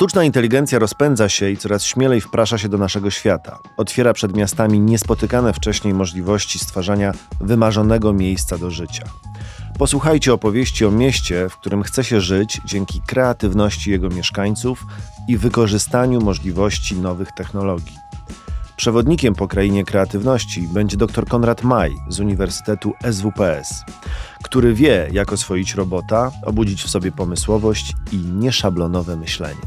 Sztuczna inteligencja rozpędza się i coraz śmielej wprasza się do naszego świata. Otwiera przed miastami niespotykane wcześniej możliwości stwarzania wymarzonego miejsca do życia. Posłuchajcie opowieści o mieście, w którym chce się żyć dzięki kreatywności jego mieszkańców i wykorzystaniu możliwości nowych technologii. Przewodnikiem po krainie kreatywności będzie dr Konrad Maj z Uniwersytetu SWPS, który wie, jak oswoić robota, obudzić w sobie pomysłowość i nieszablonowe myślenie.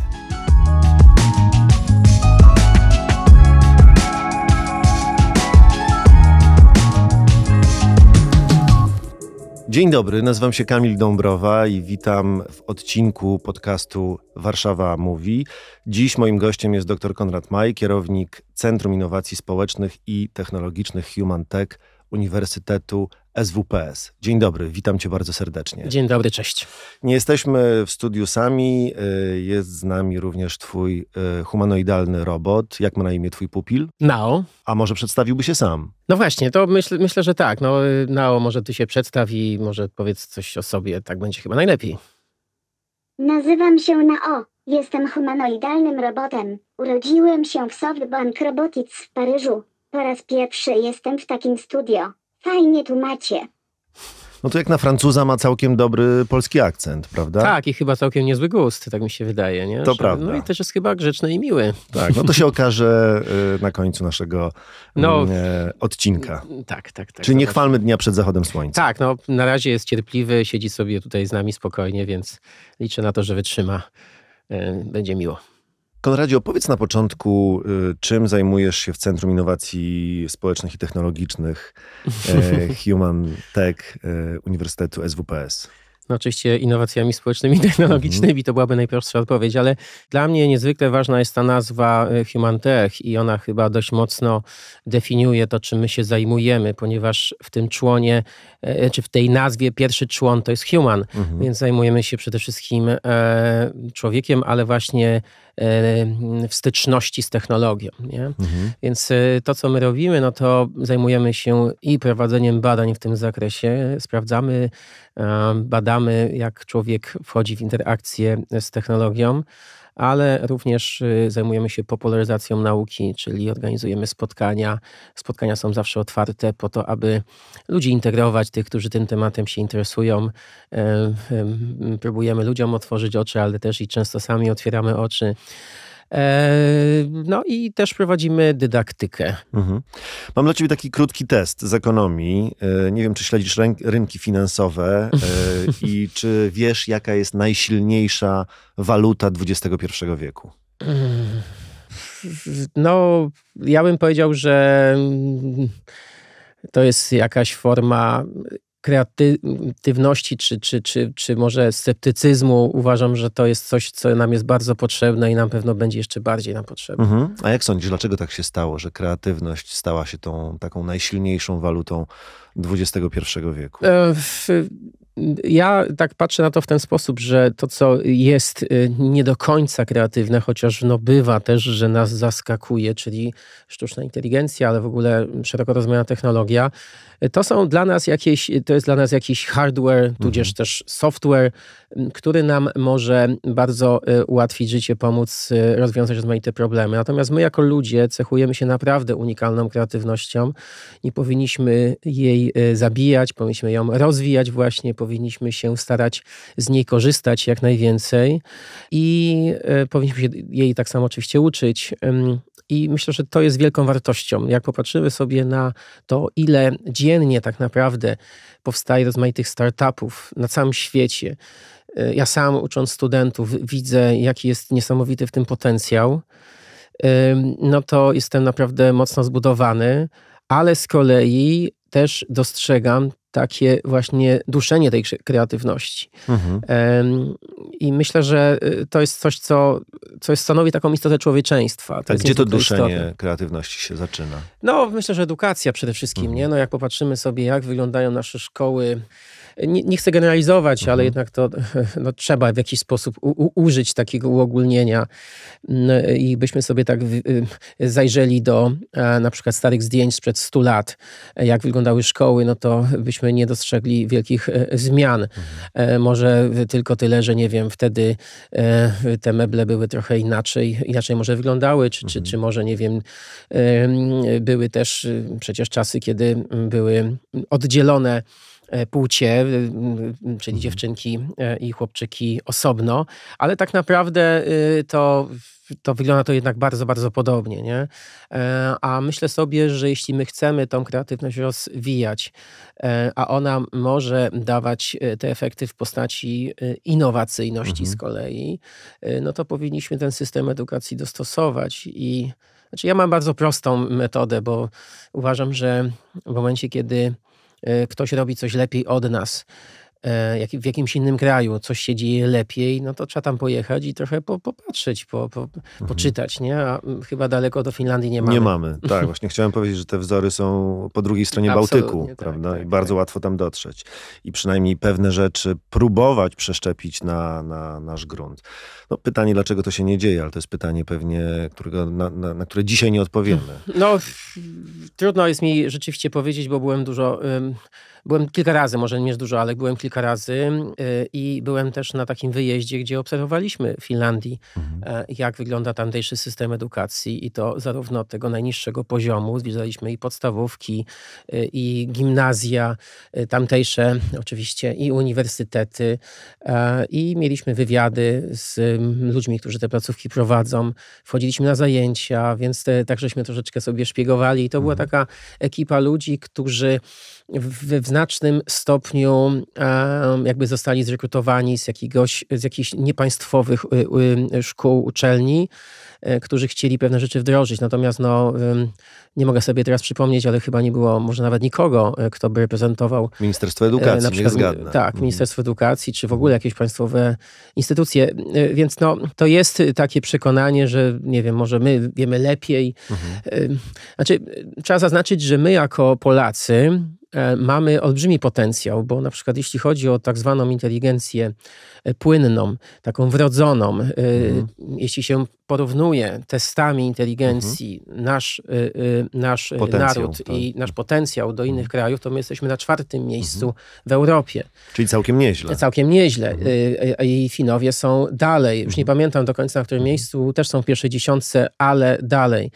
Dzień dobry, nazywam się Kamil Dąbrowa i witam w odcinku podcastu Warszawa Mówi. Dziś moim gościem jest dr Konrad Maj, kierownik Centrum Innowacji Społecznych i Technologicznych Human Tech Uniwersytetu SWPS. Dzień dobry, witam cię bardzo serdecznie. Dzień dobry, cześć. Nie jesteśmy w studiu sami, y, jest z nami również twój y, humanoidalny robot. Jak ma na imię twój pupil? Nao. A może przedstawiłby się sam? No właśnie, to myśl, myślę, że tak. No, Nao, może ty się przedstaw i może powiedz coś o sobie, tak będzie chyba najlepiej. Nazywam się Nao. Jestem humanoidalnym robotem. Urodziłem się w Softbank Robotics w Paryżu. Po raz pierwszy jestem w takim studio. Fajnie tu macie. No to jak na Francuza ma całkiem dobry polski akcent, prawda? Tak, i chyba całkiem niezły gust, tak mi się wydaje. Nie? To Że- prawda. No i też jest chyba grzeczny i miły. Tak, no to się okaże y, na końcu naszego No. no, odcinka. Tak, tak, tak. Czyli nie chwalmy dnia przed zachodem słońca. Tak, no na razie jest cierpliwy, siedzi sobie tutaj z nami spokojnie, więc liczę na to, że wytrzyma. E, Będzie miło. Konradzie, opowiedz na początku, y, czym zajmujesz się w Centrum Innowacji Społecznych i Technologicznych e, Human Tech e, Uniwersytetu SWPS. No oczywiście innowacjami społecznymi i technologicznymi to byłaby najprostsza odpowiedź, ale dla mnie niezwykle ważna jest ta nazwa e, Human Tech i ona chyba dość mocno definiuje to, czym my się zajmujemy, ponieważ w tym członie, czy w tej nazwie pierwszy człon to jest human, Mhm. więc zajmujemy się przede wszystkim człowiekiem, ale właśnie w styczności z technologią. Nie? Mhm. Więc e, to, co my robimy, no to zajmujemy się i prowadzeniem badań w tym zakresie. Sprawdzamy, e, badamy, jak człowiek wchodzi w interakcję z technologią, ale również e, zajmujemy się popularyzacją nauki, czyli organizujemy spotkania. Spotkania są zawsze otwarte po to, aby ludzi integrować, tych, którzy tym tematem się interesują. E, em, Próbujemy ludziom otworzyć oczy, ale też i często sami otwieramy oczy. E, No i też prowadzimy dydaktykę. Mhm. Mam dla ciebie taki krótki test z ekonomii. E, Nie wiem, czy śledzisz rynki finansowe e, i czy wiesz, jaka jest najsilniejsza waluta XXI wieku. No, ja bym powiedział, że to jest jakaś forma kreatywności, czy, czy, czy, czy może sceptycyzmu. Uważam, że to jest coś, co nam jest bardzo potrzebne i na pewno będzie jeszcze bardziej nam potrzebne. Mhm. A jak sądzisz, dlaczego tak się stało, że kreatywność stała się tą taką najsilniejszą walutą XXI wieku? E, Ja tak patrzę na to w ten sposób, że to, co jest y, nie do końca kreatywne, chociaż no bywa też, że nas zaskakuje, czyli sztuczna inteligencja, ale w ogóle szeroko rozumiana technologia, y, to są dla nas jakieś, to jest dla nas jakiś hardware, tudzież też software, który nam może bardzo y, ułatwić życie, pomóc rozwiązać rozmaite problemy. Natomiast my jako ludzie cechujemy się naprawdę unikalną kreatywnością. Nie powinniśmy jej y, zabijać, powinniśmy ją rozwijać właśnie, powinniśmy się starać z niej korzystać jak najwięcej i y, powinniśmy się jej tak samo oczywiście uczyć. I myślę, że to jest wielką wartością. Jak popatrzymy sobie na to, ile dziennie tak naprawdę powstaje rozmaitych startupów na całym świecie. Y, Ja sam ucząc studentów widzę, jaki jest niesamowity w tym potencjał. No to jestem naprawdę mocno zbudowany, ale z kolei też dostrzegam takie właśnie duszenie tej kre- kreatywności. Mhm. I myślę, że y, to jest coś, co, co jest, stanowi taką istotę człowieczeństwa. A jest gdzie to duszenie kreatywności się zaczyna? No, myślę, że edukacja przede wszystkim, Mhm. nie? No, jak popatrzymy sobie, jak wyglądają nasze szkoły, nie, nie chcę generalizować, mhm. ale jednak to no, trzeba w jakiś sposób u, u, użyć takiego uogólnienia mm, i byśmy sobie tak y, zajrzeli do e, na przykład starych zdjęć sprzed 100 lat, jak wyglądały szkoły, no to byśmy nie dostrzegli wielkich e, zmian. Mhm. E, może tylko tyle, że nie wiem, wtedy te meble były trochę inaczej, inaczej może wyglądały, czy, czy, mhm. czy może nie wiem, były też przecież czasy, kiedy były oddzielone E, płcie, e, czyli mhm. dziewczynki e, i chłopczyki osobno, ale tak naprawdę to, to wygląda to jednak bardzo, bardzo podobnie. Nie? A myślę sobie, że jeśli my chcemy tą kreatywność rozwijać, a ona może dawać te efekty w postaci innowacyjności mhm. z kolei, no to powinniśmy ten system edukacji dostosować i znaczy ja mam bardzo prostą metodę, bo uważam, że w momencie, kiedy E, ktoś robi coś lepiej od nas, jak w jakimś innym kraju coś się dzieje lepiej, no to trzeba tam pojechać i trochę po, popatrzeć, po, po, mhm. poczytać, nie? A chyba daleko do Finlandii nie mamy. Nie mamy, tak. Właśnie chciałem powiedzieć, że te wzory są po drugiej stronie Bałtyku, tak, prawda? Tak, I bardzo tak. łatwo tam dotrzeć. I przynajmniej pewne rzeczy próbować przeszczepić na, na nasz grunt. No, pytanie, dlaczego to się nie dzieje, ale to jest pytanie pewnie, którego, na, na, na które dzisiaj nie odpowiemy. No, trudno jest mi rzeczywiście powiedzieć, bo byłem dużo... Byłem kilka razy, może nie dużo, ale byłem kilka razy y, i byłem też na takim wyjeździe, gdzie obserwowaliśmy w Finlandii, mhm. E, jak wygląda tamtejszy system edukacji i to zarówno od tego najniższego poziomu, zwiedzaliśmy i podstawówki, y, i gimnazja y, tamtejsze, oczywiście i uniwersytety e, i mieliśmy wywiady z ludźmi, którzy te placówki prowadzą. Wchodziliśmy na zajęcia, więc te, tak żeśmy troszeczkę sobie szpiegowali i to była mhm. taka ekipa ludzi, którzy w, znacznym stopniu jakby zostali zrekrutowani z, jakiegoś, z jakichś niepaństwowych y, y, szkół, uczelni, e, którzy chcieli pewne rzeczy wdrożyć. Natomiast no, nie mogę sobie teraz przypomnieć, ale chyba nie było może nawet nikogo, e, kto by reprezentował. Ministerstwo Edukacji, na przykład, zgadnę. Tak, mhm. Ministerstwo Edukacji, czy w ogóle jakieś państwowe instytucje. E, więc no, to jest takie przekonanie, że nie wiem, może my wiemy lepiej. Mhm. Znaczy, trzeba zaznaczyć, że my jako Polacy E, mamy olbrzymi potencjał, bo na przykład jeśli chodzi o tak zwaną inteligencję e, płynną, taką wrodzoną, e, mhm. jeśli się porównuje testami inteligencji mhm. nasz, nasz naród tak. i nasz potencjał do innych mhm. krajów, to my jesteśmy na czwartym miejscu mhm. w Europie. Czyli całkiem nieźle. Całkiem nieźle. Mhm. I Finowie są dalej. Już nie mhm. pamiętam do końca, na którym miejscu, też są w pierwszej dziesiątce, ale dalej.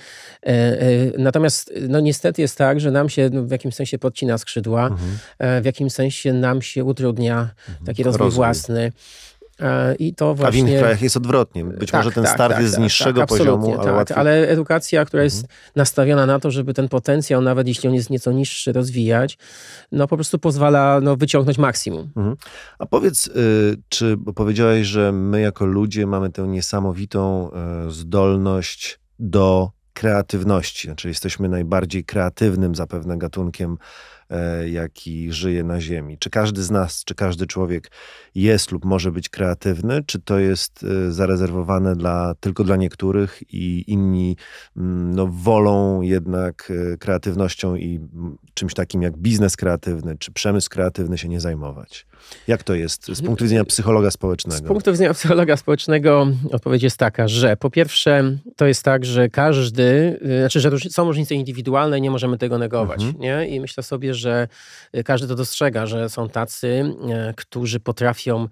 Natomiast no niestety jest tak, że nam się w jakimś sensie podcina skrzydła, mhm. E, w jakimś sensie nam się utrudnia mhm. taki rozwój, rozwój. własny. E, I to właśnie... A w innych krajach jest odwrotnie. Być tak, może ten tak, start tak, jest z tak, niższego tak, poziomu, ale, tak, łatwiej... ale edukacja, która jest mhm. nastawiona na to, żeby ten potencjał, nawet jeśli on jest nieco niższy, rozwijać, no po prostu pozwala no, wyciągnąć maksimum. Mhm. A powiedz, y, czy bo powiedziałeś, że my jako ludzie mamy tę niesamowitą y, zdolność do kreatywności, znaczy jesteśmy najbardziej kreatywnym zapewne gatunkiem E, jaki żyje na Ziemi. Czy każdy z nas, czy każdy człowiek jest lub może być kreatywny, czy to jest e, zarezerwowane dla, tylko dla niektórych i inni mm, no, wolą jednak e, kreatywnością i czymś takim jak biznes kreatywny, czy przemysł kreatywny się nie zajmować? Jak to jest z punktu widzenia psychologa społecznego? Z punktu widzenia psychologa społecznego odpowiedź jest taka, że po pierwsze to jest tak, że każdy, znaczy, że są różnice indywidualne i nie możemy tego negować. Mhm. Nie? I myślę sobie, że y, każdy to dostrzega, że są tacy, y, którzy potrafią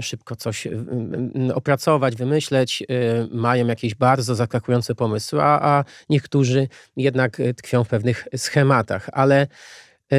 szybko coś y, opracować, wymyśleć, mają jakieś bardzo zaskakujące pomysły, a, a niektórzy jednak tkwią w pewnych schematach. Ale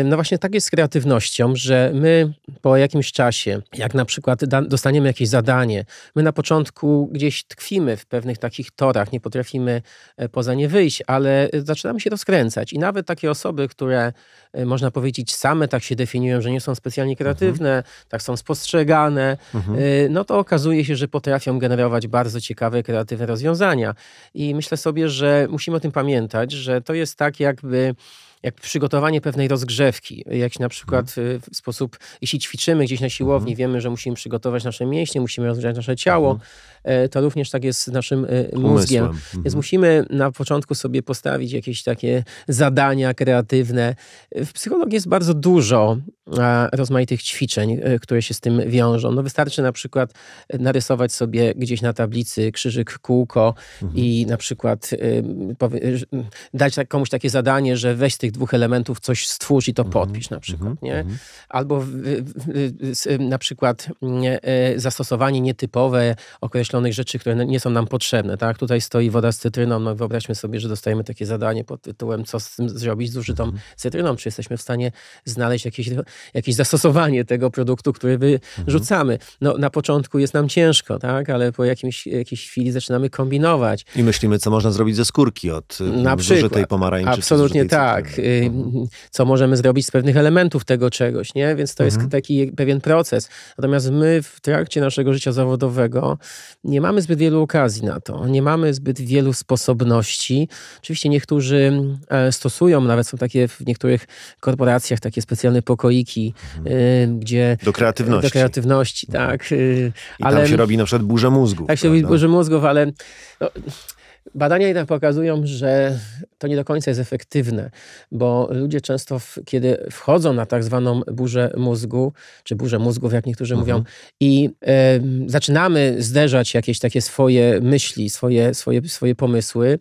no właśnie tak jest z kreatywnością, że my po jakimś czasie, jak na przykład dostaniemy jakieś zadanie, my na początku gdzieś tkwimy w pewnych takich torach, nie potrafimy e, poza nie wyjść, ale zaczynamy się rozkręcać. I nawet takie osoby, które e, można powiedzieć same tak się definiują, że nie są specjalnie mhm. kreatywne, mhm. tak są spostrzegane, mhm. no to okazuje się, że potrafią generować bardzo ciekawe, kreatywne rozwiązania. I myślę sobie, że musimy o tym pamiętać, że to jest tak jakby jak przygotowanie pewnej rozgrzewki, jak na przykład mhm. w sposób, jeśli ćwiczymy gdzieś na siłowni, mhm. wiemy, że musimy przygotować nasze mięśnie, musimy rozgrzać nasze ciało, mhm. to również tak jest z naszym mózgiem. Mhm. Więc musimy na początku sobie postawić jakieś takie zadania kreatywne. W psychologii jest bardzo dużo rozmaitych ćwiczeń, które się z tym wiążą. No wystarczy na przykład narysować sobie gdzieś na tablicy krzyżyk, kółko mhm. i na przykład dać tak komuś takie zadanie, że weź tych dwóch elementów coś stwórz i to mhm. podpisz na przykład, mhm. nie? Mhm. Albo na przykład e, zastosowanie nietypowe określonych rzeczy, które nie są nam potrzebne, tak? Tutaj stoi woda z cytryną, no wyobraźmy sobie, że dostajemy takie zadanie pod tytułem co z tym zrobić z użytą cytryną, czy jesteśmy w stanie znaleźć jakieś, jakieś zastosowanie tego produktu, który wyrzucamy. No na początku jest nam ciężko, tak? Ale po jakimś, jakiejś chwili zaczynamy kombinować. I myślimy, co można zrobić ze skórki od na zużytej pomarańczy. Absolutnie tak. Y. Co możemy zrobić z pewnych elementów tego czegoś, nie? Więc to mhm. jest taki pewien proces. Natomiast my w trakcie naszego życia zawodowego nie mamy zbyt wielu okazji na to. Nie mamy zbyt wielu sposobności. Oczywiście niektórzy e, stosują, nawet są takie w niektórych korporacjach takie specjalne pokoiki, mhm. gdzie... Do kreatywności. Do kreatywności, tak. Y, I ale, tam się robi na przykład burzę mózgu. Tak się robi burzę mózgów, ale... No, Badania jednak pokazują, że to nie do końca jest efektywne, bo ludzie często, kiedy wchodzą na tak zwaną burzę mózgu, czy burzę mózgów, jak niektórzy mhm. mówią, i e, zaczynamy zderzać jakieś takie swoje myśli, swoje, swoje, swoje pomysły,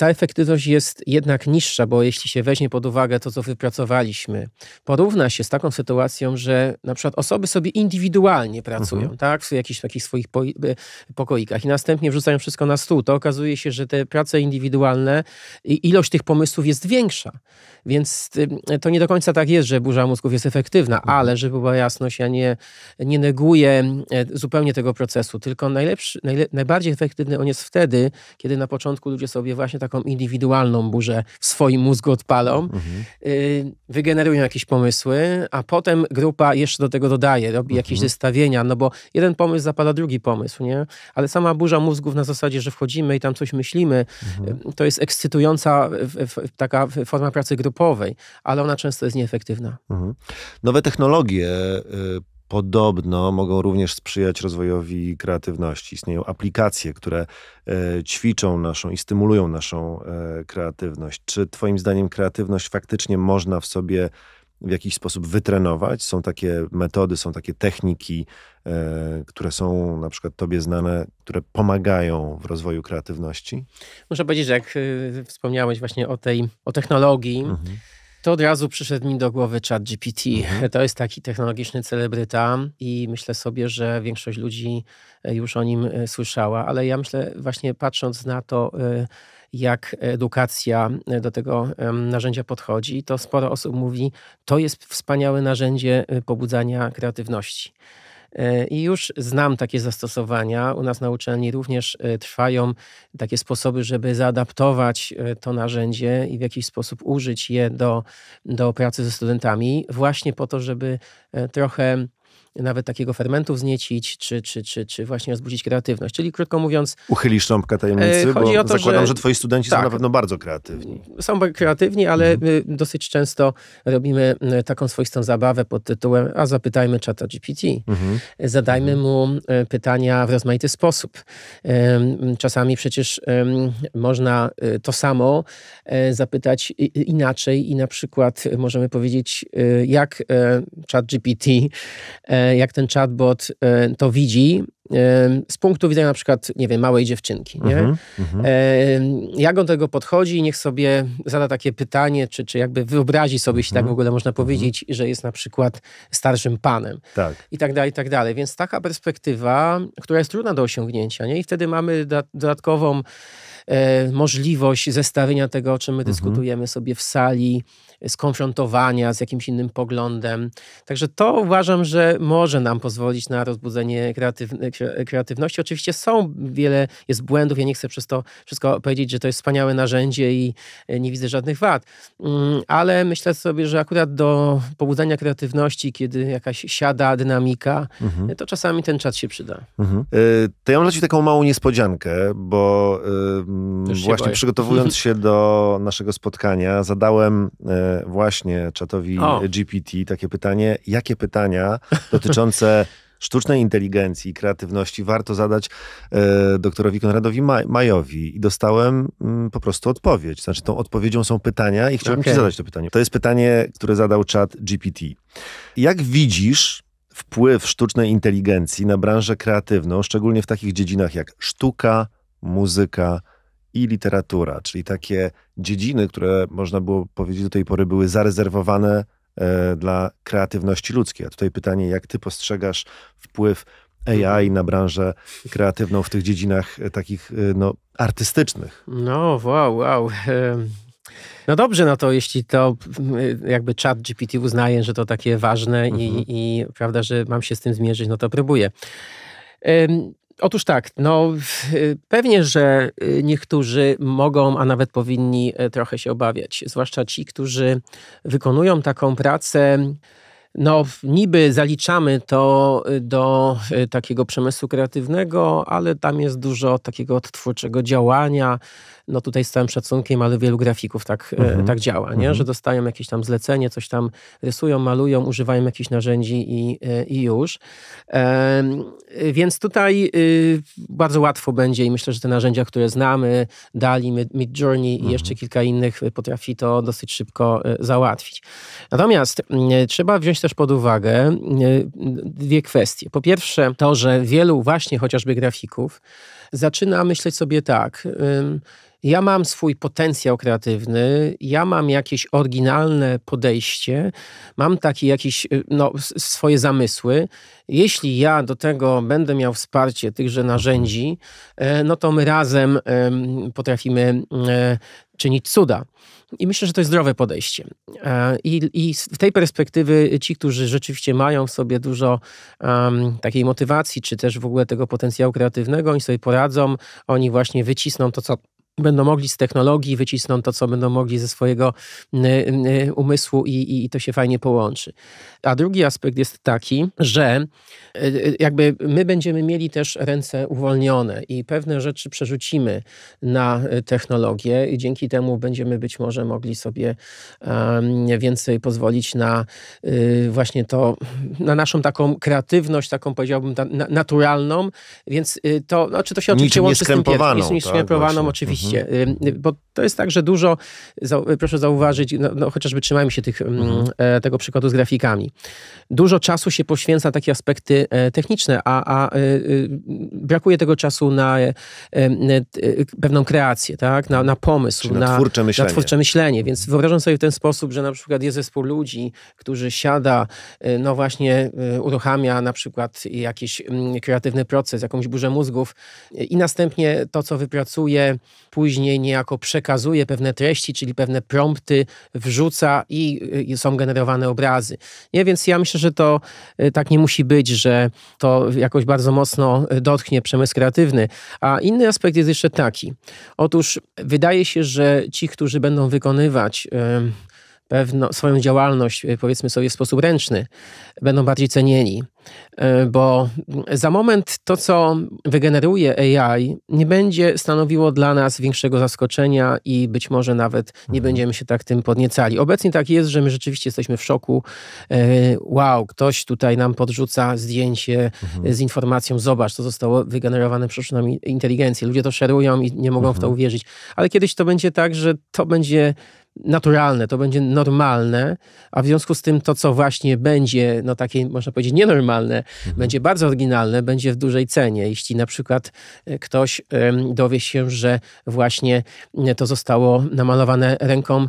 ta efektywność jest jednak niższa, bo jeśli się weźmie pod uwagę to, co wypracowaliśmy, porówna się z taką sytuacją, że na przykład osoby sobie indywidualnie pracują, mhm. tak, w jakichś takich swoich e, pokoikach i następnie wrzucają wszystko na stół, to okazuje się, że te prace indywidualne, ilość tych pomysłów jest większa. Więc y, to nie do końca tak jest, że burza mózgów jest efektywna, mhm. ale żeby była jasność, ja nie, nie neguję e, zupełnie tego procesu, tylko najlepszy, najle, najbardziej efektywny on jest wtedy, kiedy na początku ludzie sobie właśnie taką indywidualną burzę w swoim mózgu odpalą, mhm. Y, wygenerują jakieś pomysły, a potem grupa jeszcze do tego dodaje, robi jakieś mhm. zestawienia, no bo jeden pomysł zapala drugi pomysł, nie? Ale sama burza mózgów na zasadzie, że wchodzimy i tam coś myślimy, mhm. to jest ekscytująca taka forma pracy grupowej, grupowej, ale ona często jest nieefektywna. Mhm. Nowe technologie y, podobno mogą również sprzyjać rozwojowi kreatywności. Istnieją aplikacje, które y, ćwiczą naszą i stymulują naszą y, kreatywność. Czy Twoim zdaniem kreatywność faktycznie można w sobie w jakiś sposób wytrenować? Są takie metody, są takie techniki, które są na przykład Tobie znane, które pomagają w rozwoju kreatywności? Muszę powiedzieć, że jak wspomniałeś właśnie o tej o technologii, mhm to od razu przyszedł mi do głowy chat GPT. Mhm. To jest taki technologiczny celebryta i myślę sobie, że większość ludzi e, już o nim e, słyszała, ale ja myślę właśnie patrząc na to, e, jak edukacja do tego narzędzia podchodzi, to sporo osób mówi, to jest wspaniałe narzędzie pobudzania kreatywności. E, I już znam takie zastosowania. U nas na uczelni również e, trwają takie sposoby, żeby zaadaptować e, to narzędzie i w jakiś sposób użyć je do, do pracy ze studentami, właśnie po to, żeby trochę nawet takiego fermentu wzniecić, czy, czy, czy, czy właśnie rozbudzić kreatywność. Czyli krótko mówiąc... Uchylisz trąbkę tajemnicy, Chodzi bo o to, zakładam, że, że twoi studenci tak, są na pewno bardzo kreatywni. Są kreatywni, ale mhm. dosyć często robimy taką swoistą zabawę pod tytułem a zapytajmy czata GPT. Mhm. Zadajmy mhm. mu pytania w rozmaity sposób. Czasami przecież można e, to samo e, zapytać inaczej i na przykład możemy powiedzieć, e, jak chat GPT jak ten chatbot e, to widzi z punktu widzenia na przykład, nie wiem, małej dziewczynki. Nie? Mm -hmm. Jak on do tego podchodzi, niech sobie zada takie pytanie, czy, czy jakby wyobrazi sobie, jeśli tak w mhm. ogóle można mhm. powiedzieć, że jest na przykład starszym panem. Tak. I tak dalej, i tak dalej. Więc taka perspektywa, która jest trudna do osiągnięcia, nie? I wtedy mamy dodatkową możliwość zestawienia tego, o czym my mhm. dyskutujemy sobie w sali, skonfrontowania z jakimś innym poglądem. Także to uważam, że może nam pozwolić na rozbudzenie kreatywności. Oczywiście są wiele, jest błędów, ja nie chcę przez to wszystko powiedzieć, że to jest wspaniałe narzędzie i nie widzę żadnych wad, mm, ale myślę sobie, że akurat do pobudzania kreatywności, kiedy jakaś siada dynamika, mhm. to czasami ten czat się przyda. Mhm. To ja mam dla Ciebie taką małą niespodziankę, bo właśnie boję. przygotowując się do naszego spotkania, zadałem e, właśnie czatowi o. GPT takie pytanie, jakie pytania dotyczące sztucznej inteligencji i kreatywności warto zadać e, doktorowi Konradowi Maj Majowi. I dostałem mm, po prostu odpowiedź. Znaczy, tą odpowiedzią są pytania i chciałbym okay. ci zadać to pytanie. To jest pytanie, które zadał czat GPT. Jak widzisz wpływ sztucznej inteligencji na branżę kreatywną, szczególnie w takich dziedzinach jak sztuka, muzyka i literatura, czyli takie dziedziny, które można było powiedzieć do tej pory były zarezerwowane dla kreatywności ludzkiej. A tutaj pytanie, jak ty postrzegasz wpływ AI na branżę kreatywną w tych dziedzinach e, takich e, no, artystycznych? No, wow, wow. No dobrze, no to jeśli to jakby chat GPT uznaje, że to takie ważne mhm. i, i prawda, że mam się z tym zmierzyć, no to próbuję. Otóż tak, no pewnie, że y, niektórzy mogą, a nawet powinni e, trochę się obawiać, zwłaszcza ci, którzy wykonują taką pracę no, niby zaliczamy to y, do y, takiego przemysłu kreatywnego, ale tam jest dużo takiego odtwórczego działania. No tutaj z całym szacunkiem, ale wielu grafików tak, mm -hmm. tak działa, nie? Mm -hmm. że dostają jakieś tam zlecenie, coś tam rysują, malują, używają jakichś narzędzi i, y, i już. E, więc tutaj y, bardzo łatwo będzie i myślę, że te narzędzia, które znamy, Dali, Mid Journey mm -hmm. i mhm. jeszcze kilka innych potrafi to dosyć szybko załatwić. Natomiast trzeba wziąć też pod uwagę e, dwie kwestie. Po pierwsze, to, że wielu właśnie chociażby grafików zaczyna myśleć sobie tak. Ja mam swój potencjał kreatywny, ja mam jakieś oryginalne podejście, mam takie jakieś y, no, swoje zamysły. Jeśli ja do tego będę miał wsparcie tychże narzędzi, e, no to my razem potrafimy e, czynić cuda. I myślę, że to jest zdrowe podejście. E, I, i z tej perspektywy ci, którzy rzeczywiście mają w sobie dużo um, takiej motywacji, czy też w ogóle tego potencjału kreatywnego, oni sobie poradzą, oni właśnie wycisną to, co będą mogli z technologii, wycisną to, co będą mogli ze swojego umysłu i, i, i, to się fajnie połączy. A drugi aspekt jest taki, że e, jakby my będziemy mieli też ręce uwolnione i pewne rzeczy przerzucimy na technologię i dzięki temu będziemy być może mogli sobie więcej pozwolić na właśnie to, na naszą taką kreatywność, taką powiedziałbym naturalną, więc to, znaczy to się oczywiście łączy z tym pierwszym, tak, oczywiście Mhm. Bo to jest tak, że dużo, proszę zauważyć, no, no chociażby trzymajmy się tych, mhm. E, tego przykładu z grafikami. Dużo czasu się poświęca na takie aspekty e, techniczne, a, a e, brakuje tego czasu na pewną kreację, tak? na, na pomysł, na, na, twórcze myślenie. na twórcze myślenie. Więc wyobrażam sobie w ten sposób, że na przykład jest zespół ludzi, którzy siada, no właśnie uruchamia na przykład jakiś kreatywny proces, jakąś burzę mózgów i następnie to, co wypracuje, później niejako przekazuje pewne treści, czyli pewne prompty, wrzuca i są generowane obrazy. Nie, więc ja myślę, że to y, tak nie musi być, że to jakoś bardzo mocno dotknie przemysł kreatywny. A inny aspekt jest jeszcze taki. Otóż wydaje się, że ci, którzy będą wykonywać pewno, swoją działalność, y, powiedzmy sobie, w sposób ręczny, będą bardziej cenieni. Y, bo za moment to, co wygeneruje AI, nie będzie stanowiło dla nas większego zaskoczenia i być może nawet nie mhm. będziemy się tak tym podniecali. Obecnie tak jest, że my rzeczywiście jesteśmy w szoku. Y, wow, ktoś tutaj nam podrzuca zdjęcie mhm. z informacją, zobacz, to zostało wygenerowane przez inteligencję. Ludzie to szerują i nie mogą mhm. w to mhm. uwierzyć. Ale kiedyś to będzie tak, że to będzie naturalne, to będzie normalne, a w związku z tym to, co właśnie będzie, no takie można powiedzieć nienormalne, mhm. będzie bardzo oryginalne, będzie w dużej cenie. Jeśli na przykład e, ktoś dowie się, że właśnie e, to zostało namalowane ręką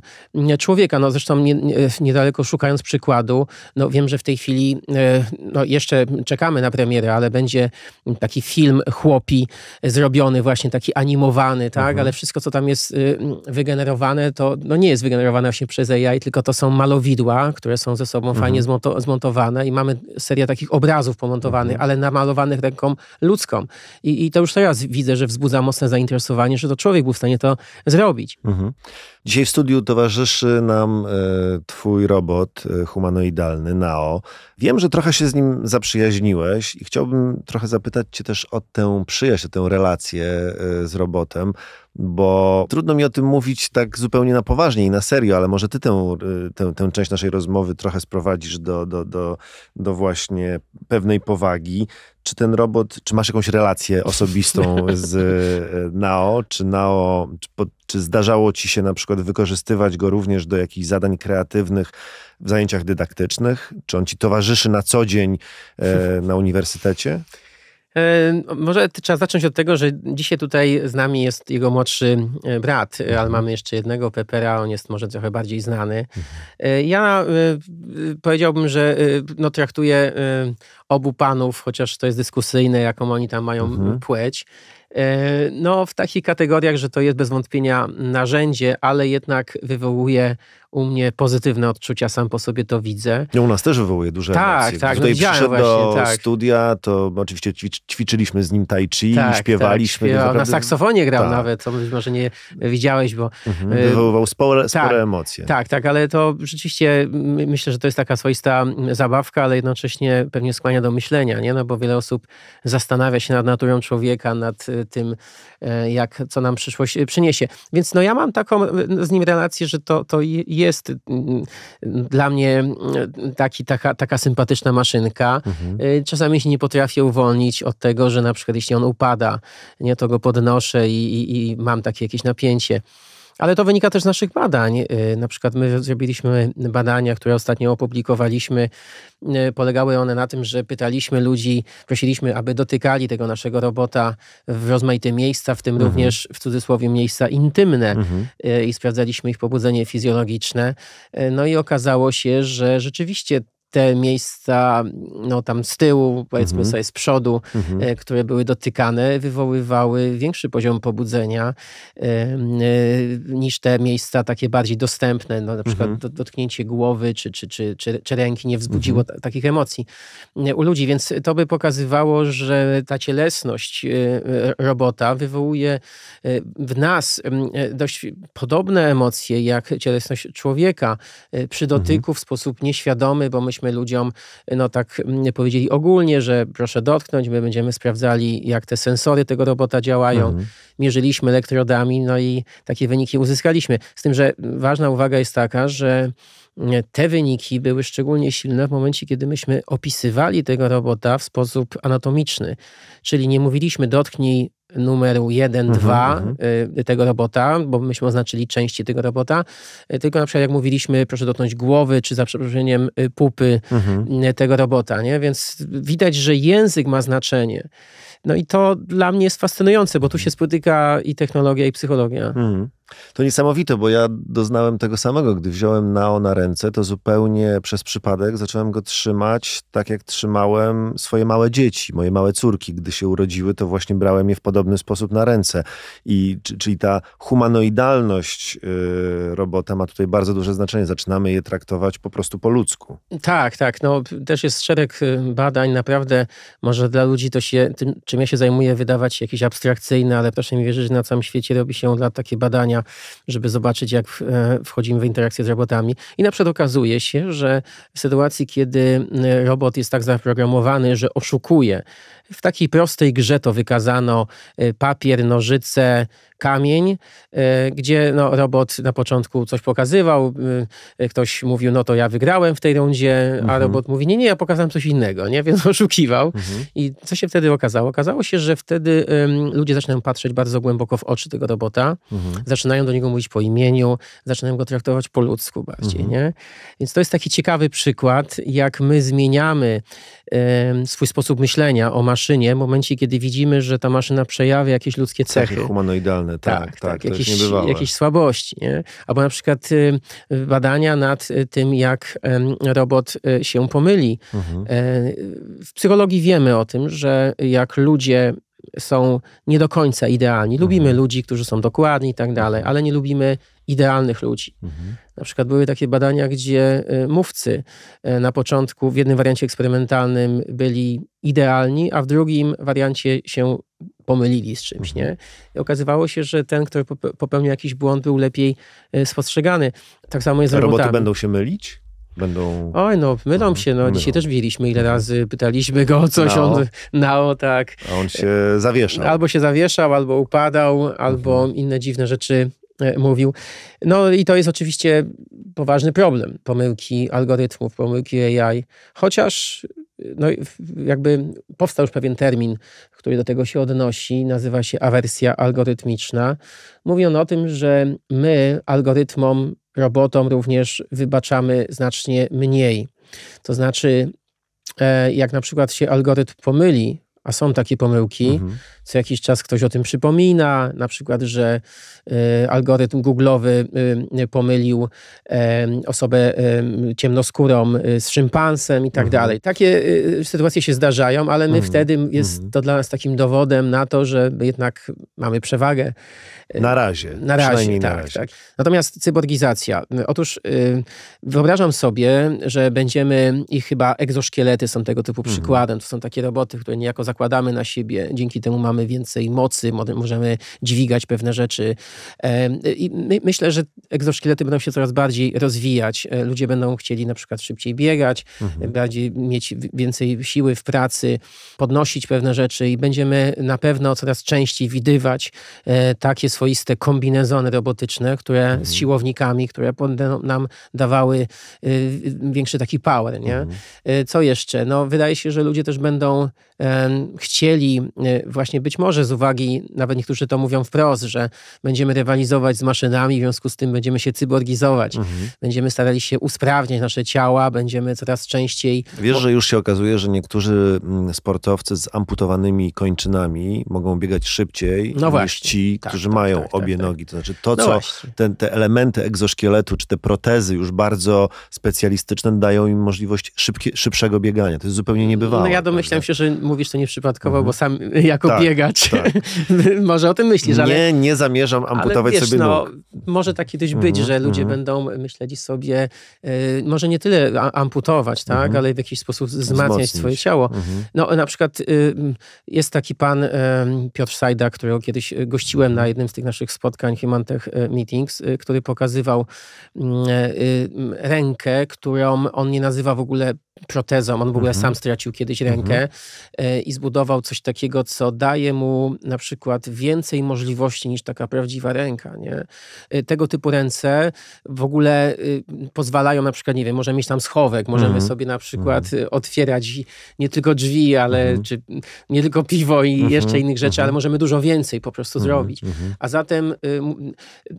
człowieka. No zresztą nie, niedaleko szukając przykładu, no wiem, że w tej chwili e, no jeszcze czekamy na premierę, ale będzie taki film chłopi zrobiony właśnie, taki animowany, tak? Mhm. Ale wszystko, co tam jest wygenerowane, to no nie jest jest wygenerowana właśnie przez AI, tylko to są malowidła, które są ze sobą Mhm. fajnie zmonto- zmontowane i mamy serię takich obrazów pomontowanych, Mhm. ale namalowanych ręką ludzką. I, I to już teraz widzę, że wzbudza mocne zainteresowanie, że to człowiek był w stanie to zrobić. Mhm. Dzisiaj w studiu towarzyszy nam e, twój robot e, humanoidalny, Nao. Wiem, że trochę się z nim zaprzyjaźniłeś i chciałbym trochę zapytać cię też o tę przyjaźń, o tę relację e, z robotem, bo trudno mi o tym mówić tak zupełnie na poważnie i na serio, ale może ty tę, tę, tę część naszej rozmowy trochę sprowadzisz do, do, do, do właśnie pewnej powagi. Czy ten robot, czy masz jakąś relację osobistą z e, Nao? Czy Nao, czy, po, czy zdarzało ci się na przykład wykorzystywać go również do jakichś zadań kreatywnych w zajęciach dydaktycznych? Czy on ci towarzyszy na co dzień e, na uniwersytecie? Może trzeba zacząć od tego, że dzisiaj tutaj z nami jest jego młodszy e, brat, e, ale mamy jeszcze jednego Pepera, on jest może trochę bardziej znany. Ja e, e, powiedziałbym, że no, traktuję obu panów, chociaż to jest dyskusyjne, jaką oni tam mają Mhm. płeć. No, w takich kategoriach, że to jest bez wątpienia narzędzie, ale jednak wywołuje u mnie pozytywne odczucia, sam po sobie to widzę. No, u nas też wywołuje duże Tak, emocje. tak, no tutaj widziałem przyszedł do właśnie, tak. studia, to oczywiście ćwicz, ćwiczyliśmy z nim tai chi, śpiewaliśmy. Tak, więc śpiewał. Na naprawdę, saksofonie grał tak. nawet, co być może nie widziałeś, bo Mhm, y, wywoływał spore, spore tak, emocje. tak, tak, ale to rzeczywiście my- myślę, że to jest taka swoista zabawka, ale jednocześnie pewnie skłania do myślenia, nie? No bo wiele osób zastanawia się nad naturą człowieka, nad y, tym, e, jak, co nam przyszłość y, przyniesie. Więc no ja mam taką y, z nim relację, że to, to je- jest mm, dla mnie mm, taki, taka, taka sympatyczna maszynka. Mhm. Y, Czasami się nie potrafię uwolnić od tego, że na przykład jeśli on upada, nie, to go podnoszę i, i, i mam takie jakieś napięcie. Ale to wynika też z naszych badań. Y, Na przykład my zrobiliśmy badania, które ostatnio opublikowaliśmy. Y, Polegały one na tym, że pytaliśmy ludzi, prosiliśmy, aby dotykali tego naszego robota w rozmaite miejsca, w tym Mhm. również w cudzysłowie miejsca intymne Mhm. y, i sprawdzaliśmy ich pobudzenie fizjologiczne. No i okazało się, że rzeczywiście te miejsca, no tam z tyłu, powiedzmy Mhm. sobie z przodu, Mhm. e, które były dotykane, wywoływały większy poziom pobudzenia e, e, niż te miejsca takie bardziej dostępne. No, na przykład Mhm. do, dotknięcie głowy czy, czy, czy, czy, czy ręki nie wzbudziło ta, takich emocji e, u ludzi, więc to by pokazywało, że ta cielesność e, robota wywołuje w nas dość podobne emocje jak cielesność człowieka przy dotyku w sposób nieświadomy, bo myśmy ludziom no tak mm, powiedzieli ogólnie, że proszę dotknąć, my będziemy sprawdzali jak te sensory tego robota działają, Mhm. mierzyliśmy elektrodami, no i takie wyniki uzyskaliśmy. Z tym, że ważna uwaga jest taka, że mm, te wyniki były szczególnie silne w momencie, kiedy myśmy opisywali tego robota w sposób anatomiczny. Czyli nie mówiliśmy dotknij numeru 1, Mhm, 2 mhm. y, tego robota, bo myśmy oznaczyli części tego robota, y, tylko na przykład jak mówiliśmy, proszę dotknąć głowy, czy za przeproszeniem y, pupy Mhm. y, tego robota, nie? Więc widać, że język ma znaczenie. No i to dla mnie jest fascynujące, bo tu się spotyka i technologia, i psychologia. Mhm. To niesamowite, bo ja doznałem tego samego. Gdy wziąłem Nao na ręce, to zupełnie przez przypadek zacząłem go trzymać tak, jak trzymałem swoje małe dzieci, moje małe córki. Gdy się urodziły, to właśnie brałem je w podobny sposób na ręce. I, czy- czyli ta humanoidalność y, robota ma tutaj bardzo duże znaczenie. Zaczynamy je traktować po prostu po ludzku. Tak, tak. No, też jest szereg y, badań. Naprawdę może dla ludzi to się, tym, czym ja się zajmuję, wydawać jakieś abstrakcyjne, ale proszę mi wierzyć, że na całym świecie robi się od lat takie badania, żeby zobaczyć, jak e, wchodzimy w interakcję z robotami. I na przykład okazuje się, że w sytuacji, kiedy e, robot jest tak zaprogramowany, że oszukuje, w takiej prostej grze to wykazano papier, nożyce, kamień, e, gdzie no, robot na początku coś pokazywał, e, ktoś mówił, no to ja wygrałem w tej rundzie, a Mhm. robot mówi, nie, nie, ja pokazałem coś innego, nie? Więc oszukiwał. Mhm. I co się wtedy okazało? Okazało się, że wtedy em, ludzie zaczynają patrzeć bardzo głęboko w oczy tego robota, Mhm. zaczynają do niego mówić po imieniu, zaczynają go traktować po ludzku bardziej, Mhm. nie? Więc to jest taki ciekawy przykład, jak my zmieniamy em, swój sposób myślenia o maszynie w momencie, kiedy widzimy, że ta maszyna przejawia jakieś ludzkie Cechy cechy. humanoidalne, tak, tak, to jakieś, jest niebywałe. jakieś słabości. Nie? Albo na przykład y, badania nad y, tym, jak robot y, się pomyli. Mhm. E, W psychologii wiemy o tym, że jak ludzie są nie do końca idealni. Lubimy Mhm. ludzi, którzy są dokładni i tak dalej, ale nie lubimy idealnych ludzi. Mhm. Na przykład były takie badania, gdzie y, mówcy y, na początku w jednym wariancie eksperymentalnym byli idealni, a w drugim wariancie się pomylili z czymś, Mhm. nie? I okazywało się, że ten, który pope- popełnił jakiś błąd, był lepiej y, spostrzegany. Tak samo jest z A roboty robotami. będą się mylić? Będą... Oj, no, mylą Mhm, się. No, mylą. dzisiaj też widzieliśmy, ile razy pytaliśmy go o coś, No. on nao, tak. A on się zawieszał. Albo się zawieszał, albo upadał, albo Mhm. inne dziwne rzeczy e, mówił. No i to jest oczywiście poważny problem. Pomyłki algorytmów, pomyłki AI. Chociaż no, jakby powstał już pewien termin, który do tego się odnosi, nazywa się awersja algorytmiczna. Mówi on o tym, że my algorytmom, robotom również wybaczamy znacznie mniej. To znaczy, e, jak na przykład się algorytm pomyli, a są takie pomyłki, Mhm. co jakiś czas ktoś o tym przypomina, na przykład, że y, algorytm googlowy y, pomylił e, osobę ciemnoskórą y, z szympansem i tak Mhm. dalej. Takie y, sytuacje się zdarzają, ale my Mhm. wtedy jest Mhm. to dla nas takim dowodem na to, że jednak mamy przewagę. Na razie. Na razie, Przynajmniej na tak, razie. tak. Natomiast cyborgizacja. Otóż y, wyobrażam sobie, że będziemy, i chyba egzoszkielety są tego typu Mhm. przykładem, to są takie roboty, które niejako zakładamy na siebie, dzięki temu mamy więcej mocy, mo- możemy dźwigać pewne rzeczy. I my, myślę, że egzoszkielety będą się coraz bardziej rozwijać. E, Ludzie będą chcieli na przykład szybciej biegać, Mhm. bardziej mieć więcej siły w pracy, podnosić pewne rzeczy i będziemy na pewno coraz częściej widywać e, takie swoiste kombinezony robotyczne, które Mhm. z siłownikami, które będą nam dawały e, większy taki power, nie? Mhm. Co jeszcze? No, wydaje się, że ludzie też będą chcieli, e, właśnie być może z uwagi, nawet niektórzy to mówią wprost, że będziemy rywalizować z maszynami, w związku z tym będziemy się cyborgizować, Mhm. będziemy starali się usprawniać nasze ciała, będziemy coraz częściej Wiesz, że już się okazuje, że niektórzy mm, sportowcy z amputowanymi kończynami mogą biegać szybciej No niż właśnie. ci, Tak, którzy tak, mają tak, tak, obie tak. nogi. To znaczy to, No co właśnie. te, elementy egzoszkieletu, czy te protezy już bardzo specjalistyczne dają im możliwość szybkie, szybszego biegania. To jest zupełnie niebywałe. No ja domyślam prawda? się, że mówisz to nieprzypadkowo, Mhm. bo sam jako Tak, biegacz tak. może o tym myślisz, ale... Nie, nie zamierzam amputować wiesz, sobie no, nóg. Może tak kiedyś być, Mhm, że ludzie mhm. będą myśleć sobie, y, może nie tyle amputować, tak, Mhm. ale w jakiś sposób wzmacniać Wzmocnić. swoje ciało. Mhm. No na przykład y, jest taki pan y, Piotr Sajda, którego kiedyś y, gościłem na jednym z tych naszych spotkań Human Tech y, Meetings, y, który pokazywał mm, rękę, którą on nie nazywa w ogóle protezą. On w ogóle Mhm. sam stracił kiedyś rękę y, i zbudował coś takiego, co daje mu na przykład więcej możliwości niż taka prawdziwa ręka. Nie? Y, Tego typu ręce w ogóle y, pozwalają na przykład, nie wiem, możemy mieć tam schowek, możemy Mhm. sobie na przykład y, otwierać nie tylko drzwi, ale Mhm. czy nie tylko piwo i Mhm, jeszcze innych rzeczy, mhm. ale możemy dużo więcej po prostu zrobić. Mhm. A zatem y,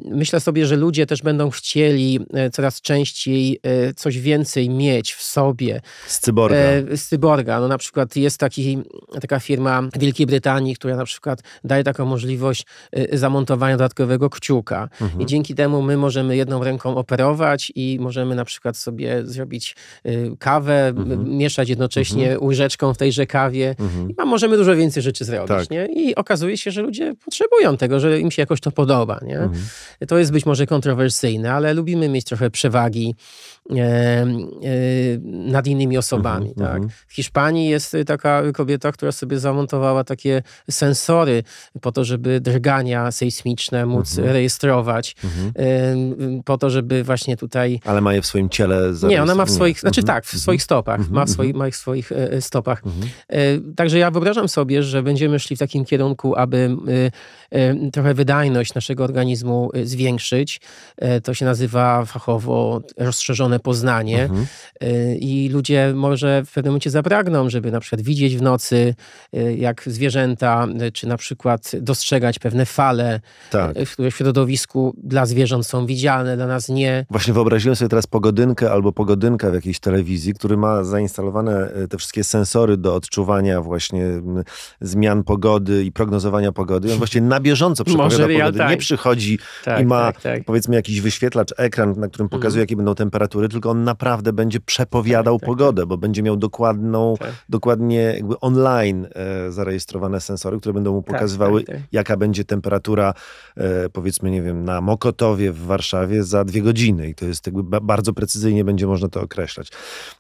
myślę sobie, że ludzie też będą chcieli y, coraz częściej coś więcej mieć w sobie. Z cyborga. E, z cyborga. No na przykład jest taki, taka firma w Wielkiej Brytanii, która na przykład daje taką możliwość y, zamontowania dodatkowego kciuka. Mhm. I dzięki temu my możemy jedną ręką operować i możemy na przykład sobie zrobić y, kawę, Mhm. mieszać jednocześnie łyżeczką w tejże kawie. Mhm. I możemy dużo więcej rzeczy zrobić. Tak. Nie? I okazuje się, że ludzie potrzebują tego, że im się jakoś to podoba. Nie? Mhm. To jest być może kontrowersyjne, ale lubimy mieć trochę przewagi e, e, nad innymi osobami. Mhm, tak? mhm. W Hiszpanii jest taka kobieta, która sobie zamontowała takie sensory po to, żeby drgania sejsmiczne móc Mhm. rejestrować, Mhm. po to, żeby właśnie tutaj Ale ma je w swoim ciele. nie, ona ma w swoich, znaczy Mhm. tak, w swoich stopach, ma w swoich, ma w swoich e, e, stopach. E, Także ja wyobrażam sobie, że będziemy szli w takim kierunku, aby e, trochę wydajność naszego organizmu e, zwiększyć. To się nazywa fachowo poznanie Mhm. E, i ludzie może w pewnym momencie zapragną, żeby na przykład widzieć w nocy e, jak zwierzęta, e, czy na przykład dostrzegać pewne fale, Tak. które w środowisku dla zwierząt są widzialne, dla nas nie. Właśnie wyobraziłem sobie teraz pogodynkę albo pogodynka w jakiejś telewizji, który ma zainstalowane te wszystkie sensory do odczuwania właśnie zmian pogody i prognozowania pogody. On właśnie na bieżąco przepowiada pogody. Nie przychodzi Tak, i ma tak, tak. powiedzmy jakiś wyświetlacz, ekran, na którym pokazuje, jakie będą temperatury literatury, tylko on naprawdę będzie przepowiadał Tak, tak, pogodę, bo będzie miał dokładną, Tak. dokładnie jakby online e, zarejestrowane sensory, które będą mu Tak, pokazywały, tak, tak. jaka będzie temperatura, e, powiedzmy, nie wiem, na Mokotowie w Warszawie za dwie godziny. I to jest jakby ba- bardzo precyzyjnie będzie można to określać.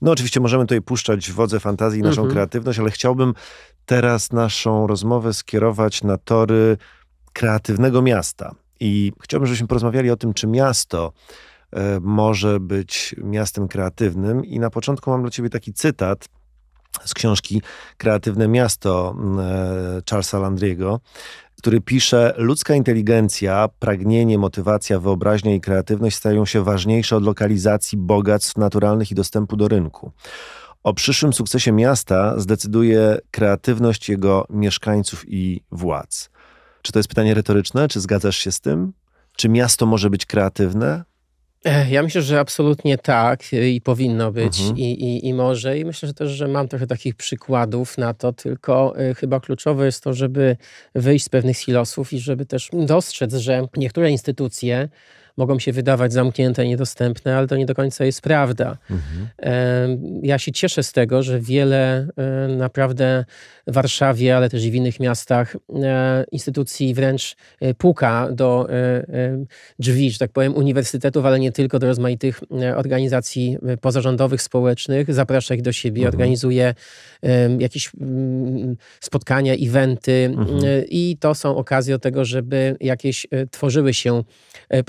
No oczywiście możemy tutaj puszczać wodze fantazji i naszą Mhm. kreatywność, ale chciałbym teraz naszą rozmowę skierować na tory kreatywnego miasta. I chciałbym, żebyśmy porozmawiali o tym, czy miasto może być miastem kreatywnym. I na początku mam dla ciebie taki cytat z książki Kreatywne Miasto e, Charlesa Landriego, który pisze: Ludzka inteligencja, pragnienie, motywacja, wyobraźnia i kreatywność stają się ważniejsze od lokalizacji bogactw naturalnych i dostępu do rynku. O przyszłym sukcesie miasta zdecyduje kreatywność jego mieszkańców i władz. Czy to jest pytanie retoryczne? Czy zgadzasz się z tym? Czy miasto może być kreatywne? Ja myślę, że absolutnie tak e, i powinno być Mhm. i, i, i może. I myślę że też, że mam trochę takich przykładów na to, tylko e, chyba kluczowe jest to, żeby wyjść z pewnych silosów i żeby też dostrzec, że niektóre instytucje mogą się wydawać zamknięte, niedostępne, ale to nie do końca jest prawda. E, Ja się cieszę z tego, że wiele e, naprawdę w Warszawie, ale też i w innych miastach e, instytucji wręcz e, puka do drzwi, że tak powiem, uniwersytetów, ale nie tylko do rozmaitych organizacji pozarządowych, społecznych, zaprasza ich do siebie, Mhm. organizuje jakieś mm, spotkania, eventy Mhm. i to są okazje do tego, żeby jakieś tworzyły się e,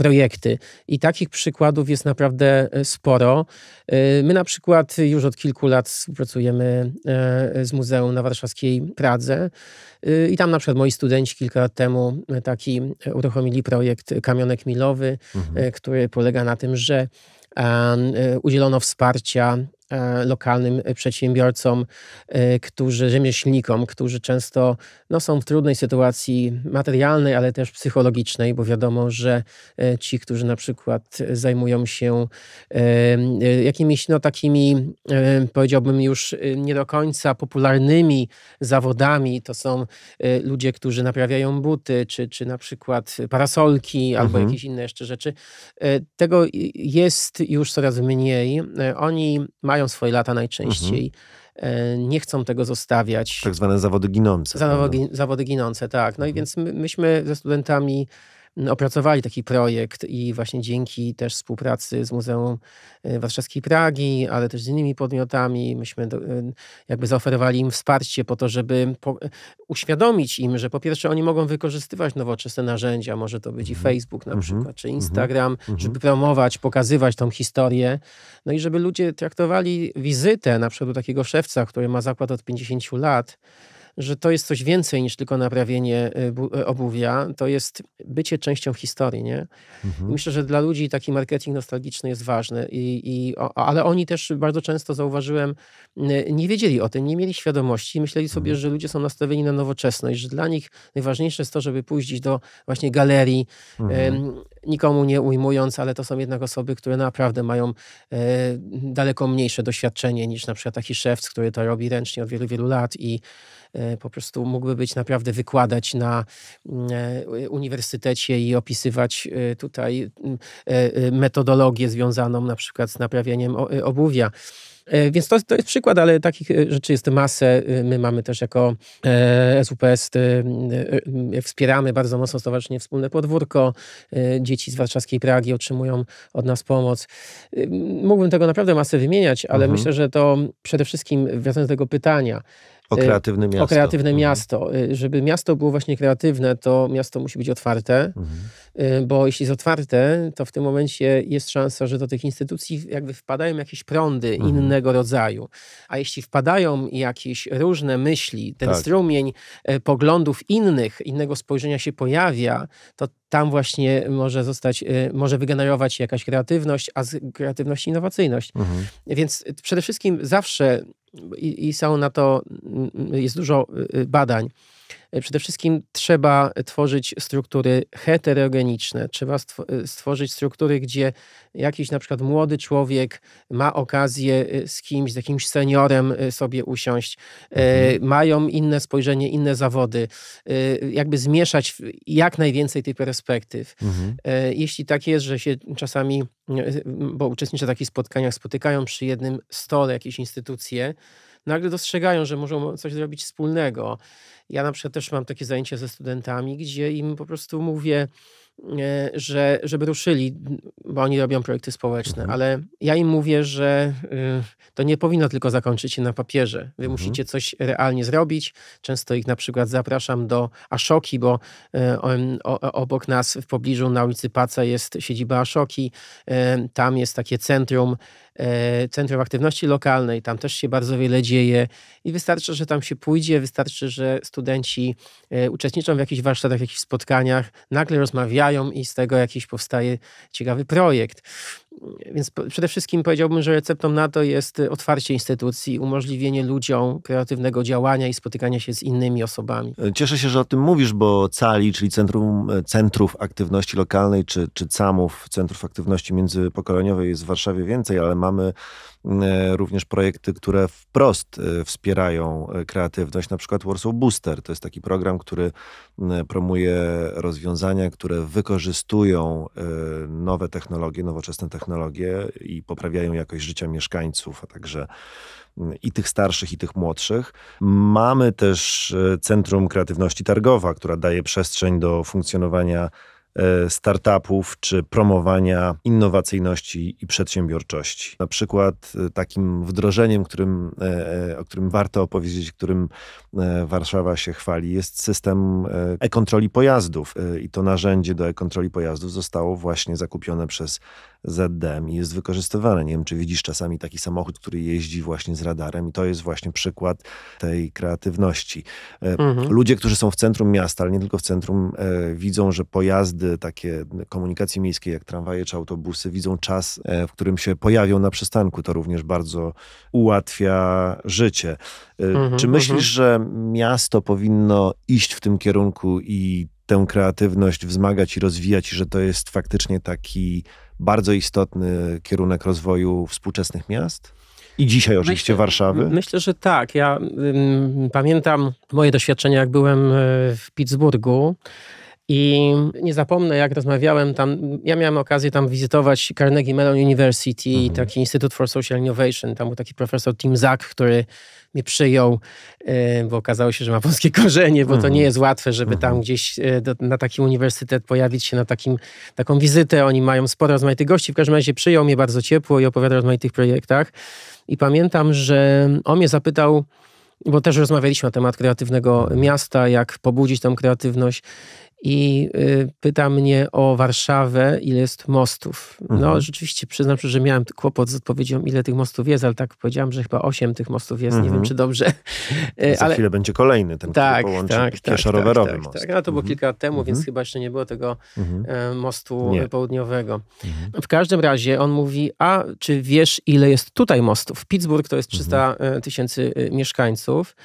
I takich przykładów jest naprawdę e, sporo. E, My na przykład już od kilku lat współpracujemy e, z Muzeum na Warszawskiej Pradze i tam na przykład moi studenci kilka lat temu taki uruchomili projekt Kamionek Milowy, Mhm. który polega na tym, że udzielono wsparcia lokalnym przedsiębiorcom, e, którzy, rzemieślnikom, którzy często no, są w trudnej sytuacji materialnej, ale też psychologicznej, bo wiadomo, że e, ci, którzy na przykład zajmują się e, e, jakimiś no, takimi, e, powiedziałbym już e, nie do końca popularnymi zawodami, to są e, ludzie, którzy naprawiają buty, czy, czy na przykład parasolki, albo Mhm. jakieś inne jeszcze rzeczy. E, Tego jest już coraz mniej. E, Oni mają swoje lata najczęściej. E, Nie chcą tego zostawiać. Tak zwane zawody ginące. prawda? Zawody, zawody ginące, tak. No i Mhm. więc my, myśmy ze studentami opracowali taki projekt i właśnie dzięki też współpracy z Muzeum y, Warszawskiej Pragi, ale też z innymi podmiotami, myśmy do, y, jakby zaoferowali im wsparcie po to, żeby po, uświadomić im, że po pierwsze oni mogą wykorzystywać nowoczesne narzędzia, może to być i Mhm. Facebook na Mhm. przykład, czy Mhm. Instagram, żeby promować, pokazywać tą historię. No i żeby ludzie traktowali wizytę na przykład takiego szewca, który ma zakład od 50 lat, że to jest coś więcej niż tylko naprawienie y, y, obuwia, to jest bycie częścią historii, nie? Mhm. myślę, że dla ludzi taki marketing nostalgiczny jest ważny, i, i, ale oni też bardzo często zauważyłem, y, nie wiedzieli o tym, nie mieli świadomości, myśleli sobie, Mhm. że ludzie są nastawieni na nowoczesność, że dla nich najważniejsze jest to, żeby pójść do właśnie galerii, Mhm. Nikomu nie ujmując, ale to są jednak osoby, które naprawdę mają e, daleko mniejsze doświadczenie niż na przykład taki szewc, który to robi ręcznie od wielu, wielu lat i po prostu mógłby być naprawdę wykładać na mm, e, uniwersytecie i opisywać e, tutaj mm, e, e, metodologię związaną na przykład z naprawianiem e, obuwia. E, Więc to, to jest przykład, ale takich e, rzeczy jest masę. E, My mamy też jako e, SUPS e, e, wspieramy bardzo mocno Stowarzyszenie Wspólne Podwórko. E, Dzieci z warszawskiej Pragi otrzymują od nas pomoc. E, Mógłbym tego naprawdę masę wymieniać, ale Mhm. myślę, że to przede wszystkim, wracając do tego pytania, O kreatywne miasto. o kreatywne Mhm. miasto. E, Żeby miasto było właśnie kreatywne, to miasto musi być otwarte. Mhm. Y, bo jeśli jest otwarte, to w tym momencie jest szansa, że do tych instytucji jakby wpadają jakieś prądy Mhm. innego rodzaju. A jeśli wpadają jakieś różne myśli, ten Tak. strumień poglądów innych, innego spojrzenia się pojawia, to tam właśnie może zostać, może wygenerować się jakaś kreatywność, a z kreatywności innowacyjność. Mhm. Więc przede wszystkim zawsze i, i są na to jest dużo badań. Przede wszystkim trzeba tworzyć struktury heterogeniczne. Trzeba stworzyć struktury, gdzie jakiś na przykład młody człowiek ma okazję z kimś, z jakimś seniorem sobie usiąść, mhm. mają inne spojrzenie, inne zawody, jakby zmieszać jak najwięcej tych perspektyw. Mhm. Jeśli tak jest, że się czasami, bo uczestniczę w takich spotkaniach, spotykają przy jednym stole jakieś instytucje, nagle dostrzegają, że możemy coś zrobić wspólnego. Ja na przykład też mam takie zajęcia ze studentami, gdzie im po prostu mówię, że, żeby ruszyli, bo oni robią projekty społeczne, mhm. ale ja im mówię, że y, to nie powinno tylko zakończyć się na papierze. Wy mhm. musicie coś realnie zrobić. Często ich na przykład zapraszam do Aszoki, bo e, obok nas w pobliżu na ulicy Paca jest siedziba Aszoki. E, tam jest takie centrum E, Centrum Aktywności Lokalnej, tam też się bardzo wiele dzieje i wystarczy, że tam się pójdzie, wystarczy, że studenci e, uczestniczą w jakichś warsztatach, jakichś spotkaniach, nagle rozmawiają i z tego jakiś powstaje ciekawy projekt. Więc przede wszystkim powiedziałbym, że receptą na to jest otwarcie instytucji, umożliwienie ludziom kreatywnego działania i spotykania się z innymi osobami. Cieszę się, że o tym mówisz, bo CALI, czyli Centrum Centrów Aktywności Lokalnej, czy, czy CAMów, Centrów Aktywności Międzypokoleniowej jest w Warszawie więcej, ale mamy również projekty, które wprost e, wspierają e, kreatywność, na przykład Warsaw Booster. To jest taki program, który promuje rozwiązania, które wykorzystują nowe technologie, nowoczesne technologie i poprawiają jakość życia mieszkańców, a także i tych starszych, i tych młodszych. Mamy też Centrum Kreatywności Targowa, która daje przestrzeń do funkcjonowania E, startupów czy promowania innowacyjności i przedsiębiorczości. Na przykład e, takim wdrożeniem, którym, e, o którym warto opowiedzieć, którym Warszawa się chwali, jest system e-kontroli pojazdów. I to narzędzie do e-kontroli pojazdów zostało właśnie zakupione przez ZDM i jest wykorzystywane. Nie wiem, czy widzisz czasami taki samochód, który jeździ właśnie z radarem i to jest właśnie przykład tej kreatywności. Mhm. Ludzie, którzy są w centrum miasta, ale nie tylko w centrum, widzą, że pojazdy takie komunikacji miejskiej, jak tramwaje czy autobusy, widzą czas, e, w którym się pojawią na przystanku. To również bardzo ułatwia życie. Mm-hmm, czy myślisz, mm-hmm. że miasto powinno iść w tym kierunku i tę kreatywność wzmagać i rozwijać, i że to jest faktycznie taki bardzo istotny kierunek rozwoju współczesnych miast? I dzisiaj oczywiście myślę, Warszawy? Myślę, że tak. Ja ym, pamiętam moje doświadczenia, jak byłem e, w Pittsburghu. I nie zapomnę, jak rozmawiałem tam, ja miałem okazję tam wizytować Carnegie Mellon University, mhm. taki Instytut for Social Innovation. Tam był taki profesor Tim Zak, który mnie przyjął, e, bo okazało się, że ma polskie korzenie, bo mhm. to nie jest łatwe, żeby tam mhm. gdzieś e, do, na taki uniwersytet pojawić się na takim, taką wizytę. Oni mają sporo rozmaitych gości. W każdym razie przyjął mnie bardzo ciepło i opowiadał o rozmaitych projektach. I pamiętam, że on mnie zapytał, bo też rozmawialiśmy na temat kreatywnego miasta, jak pobudzić tą kreatywność i y, pyta mnie o Warszawę, ile jest mostów. No mhm. rzeczywiście przyznam że miałem kłopot z odpowiedzią, ile tych mostów jest, ale tak powiedziałam, że chyba osiem tych mostów jest, mhm. nie wiem mhm. czy dobrze. Za ale... chwilę będzie kolejny, ten, tak, który połączy tak, tak, rowerowy tak, most. Tak, no to było mhm. kilka lat temu, więc mhm. chyba jeszcze nie było tego e, mostu nie. południowego. W każdym razie on mówi, a czy wiesz ile jest tutaj mostów? Pittsburgh to jest 300 e, tysięcy e, mieszkańców.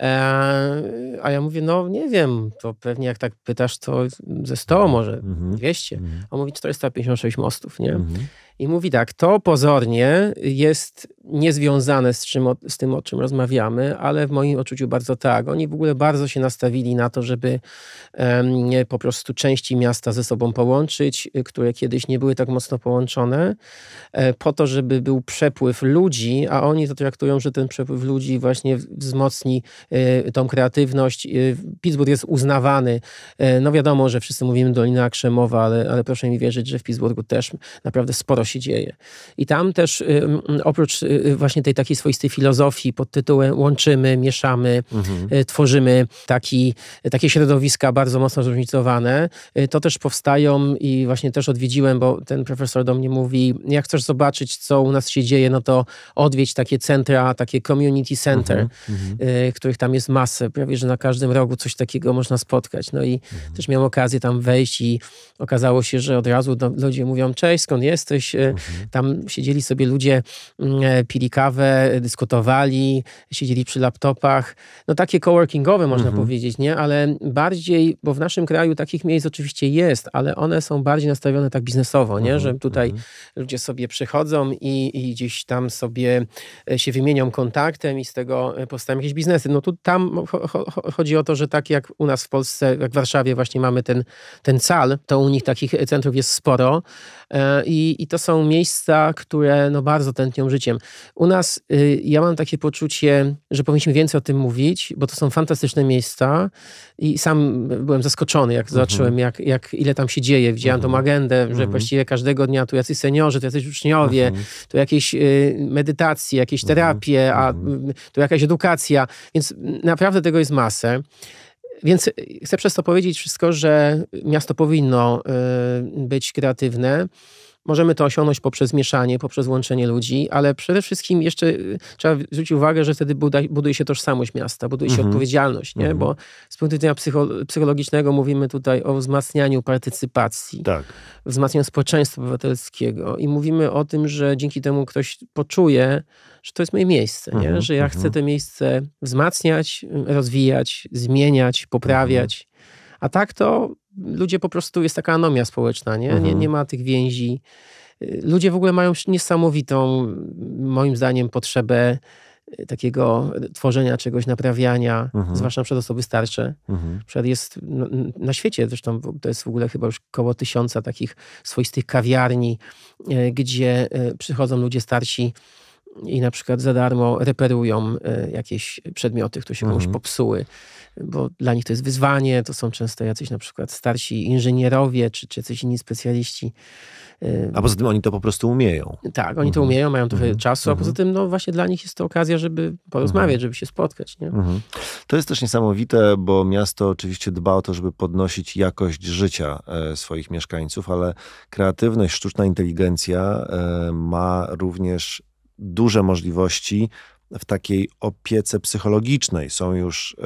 E, a ja mówię, no nie wiem, to pewnie jak tak pytasz, to ze 100 może, mhm. 200. Mhm. On mówi 456 mostów, nie? Mhm. I mówi tak, to pozornie jest niezwiązane z, czym, z tym, o czym rozmawiamy, ale w moim odczuciu bardzo tak. Oni w ogóle bardzo się nastawili na to, żeby po prostu części miasta ze sobą połączyć, które kiedyś nie były tak mocno połączone, e, po to, żeby był przepływ ludzi, a oni to traktują, że ten przepływ ludzi właśnie wzmocni e, tą kreatywność. E, Pittsburgh jest uznawany. E, no wiadomo, że wszyscy mówimy Dolina Krzemowa, ale, ale proszę mi wierzyć, że w Pittsburghu też naprawdę sporo się dzieje. I tam też oprócz właśnie tej takiej swoistej filozofii pod tytułem łączymy, mieszamy, mhm. tworzymy taki, takie środowiska bardzo mocno zróżnicowane, to też powstają i właśnie też odwiedziłem, bo ten profesor do mnie mówi, jak chcesz zobaczyć, co u nas się dzieje, no to odwiedź takie centra, takie community center, mhm. mhm. których tam jest masę, prawie że na każdym rogu coś takiego można spotkać. No i mhm. też miałem okazję tam wejść i okazało się, że od razu ludzie mówią, cześć, skąd jesteś? Mhm. Tam siedzieli sobie ludzie, mm, pili kawę, dyskutowali, siedzieli przy laptopach. No takie coworkingowe można mhm. powiedzieć, nie? Ale bardziej, bo w naszym kraju takich miejsc oczywiście jest, ale one są bardziej nastawione tak biznesowo, nie? Mhm. Że tutaj mhm. ludzie sobie przychodzą i, i gdzieś tam sobie e, się wymienią kontaktem i z tego e, powstają jakieś biznesy. No tu tam chodzi o to, że tak jak u nas w Polsce, jak w Warszawie właśnie mamy ten, ten cal, to u nich takich centrów jest sporo e, i, i to są miejsca, które no bardzo tętnią życiem. U nas y, ja mam takie poczucie, że powinniśmy więcej o tym mówić, bo to są fantastyczne miejsca i sam byłem zaskoczony, jak zobaczyłem, mhm. jak, jak ile tam się dzieje. Widziałem tą mhm. agendę, że mhm. właściwie każdego dnia tu jacyś seniorzy, tu jacyś uczniowie, tu jakieś y, medytacje, jakieś terapie, a tu jakaś edukacja, więc naprawdę tego jest masę. Więc chcę przez to powiedzieć wszystko, że miasto powinno y, być kreatywne. Możemy to osiągnąć poprzez mieszanie, poprzez łączenie ludzi, ale przede wszystkim jeszcze y, trzeba zwrócić uwagę, że wtedy buduje się tożsamość miasta, buduje się mhm. odpowiedzialność, nie? Mhm. bo z punktu widzenia psychologicznego mówimy tutaj o wzmacnianiu partycypacji, tak. wzmacnianiu społeczeństwa obywatelskiego i mówimy o tym, że dzięki temu ktoś poczuje, że to jest moje miejsce, nie? Mhm. że ja chcę to miejsce wzmacniać, rozwijać, zmieniać, poprawiać. A tak to ludzie po prostu, jest taka anomia społeczna, nie? Mhm. nie, nie ma tych więzi. Ludzie w ogóle mają niesamowitą, moim zdaniem, potrzebę y, takiego tworzenia czegoś, naprawiania, mhm. zwłaszcza przed osoby starsze. Mhm. jest no, na świecie, zresztą to jest w ogóle chyba już koło tysiąca takich swoistych kawiarni, y, gdzie przychodzą ludzie starsi i na przykład za darmo reperują jakieś przedmioty, które się komuś mhm. popsuły bo dla nich to jest wyzwanie, to są często jacyś na przykład starsi inżynierowie, czy, czy jacyś inni specjaliści. A poza tym oni to po prostu umieją. Tak, oni mhm. to umieją, mają trochę mhm. czasu, a poza mhm. tym no właśnie dla nich jest to okazja, żeby porozmawiać, mhm. żeby się spotkać. Nie? To jest też niesamowite, bo miasto oczywiście dba o to, żeby podnosić jakość życia e, swoich mieszkańców, ale kreatywność, sztuczna inteligencja e, ma również duże możliwości w takiej opiece psychologicznej. Są już e,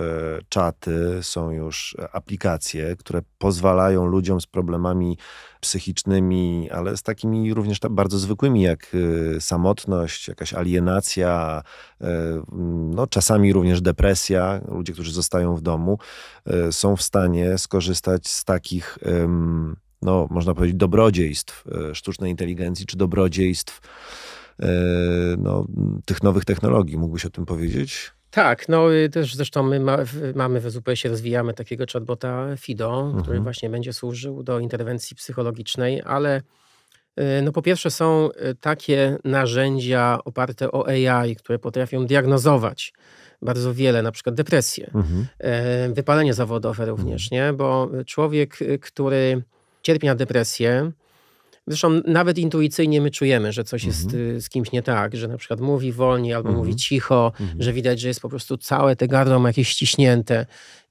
czaty, są już aplikacje, które pozwalają ludziom z problemami psychicznymi, ale z takimi również bardzo zwykłymi, jak e, samotność, jakaś alienacja, e, no, czasami również depresja. Ludzie, którzy zostają w domu, są w stanie skorzystać z takich, no, można powiedzieć, dobrodziejstw sztucznej inteligencji czy dobrodziejstw E, no, tych nowych technologii. Mógłbyś o tym powiedzieć? Tak, no y, też zresztą my ma, mamy w ZUPS-ie, rozwijamy takiego chatbota FIDO, mhm. który właśnie będzie służył do interwencji psychologicznej, ale y, no po pierwsze są y, takie narzędzia oparte o AI, które potrafią diagnozować bardzo wiele, na przykład depresję, mhm. E, wypalenie zawodowe również, mhm. nie? bo człowiek, który cierpi na depresję, Zresztą nawet intuicyjnie my czujemy, że coś jest mhm. y, z kimś nie tak, że na przykład mówi wolniej albo mówi mhm. cicho, mhm. że widać, że jest po prostu całe te gardło ma jakieś ściśnięte.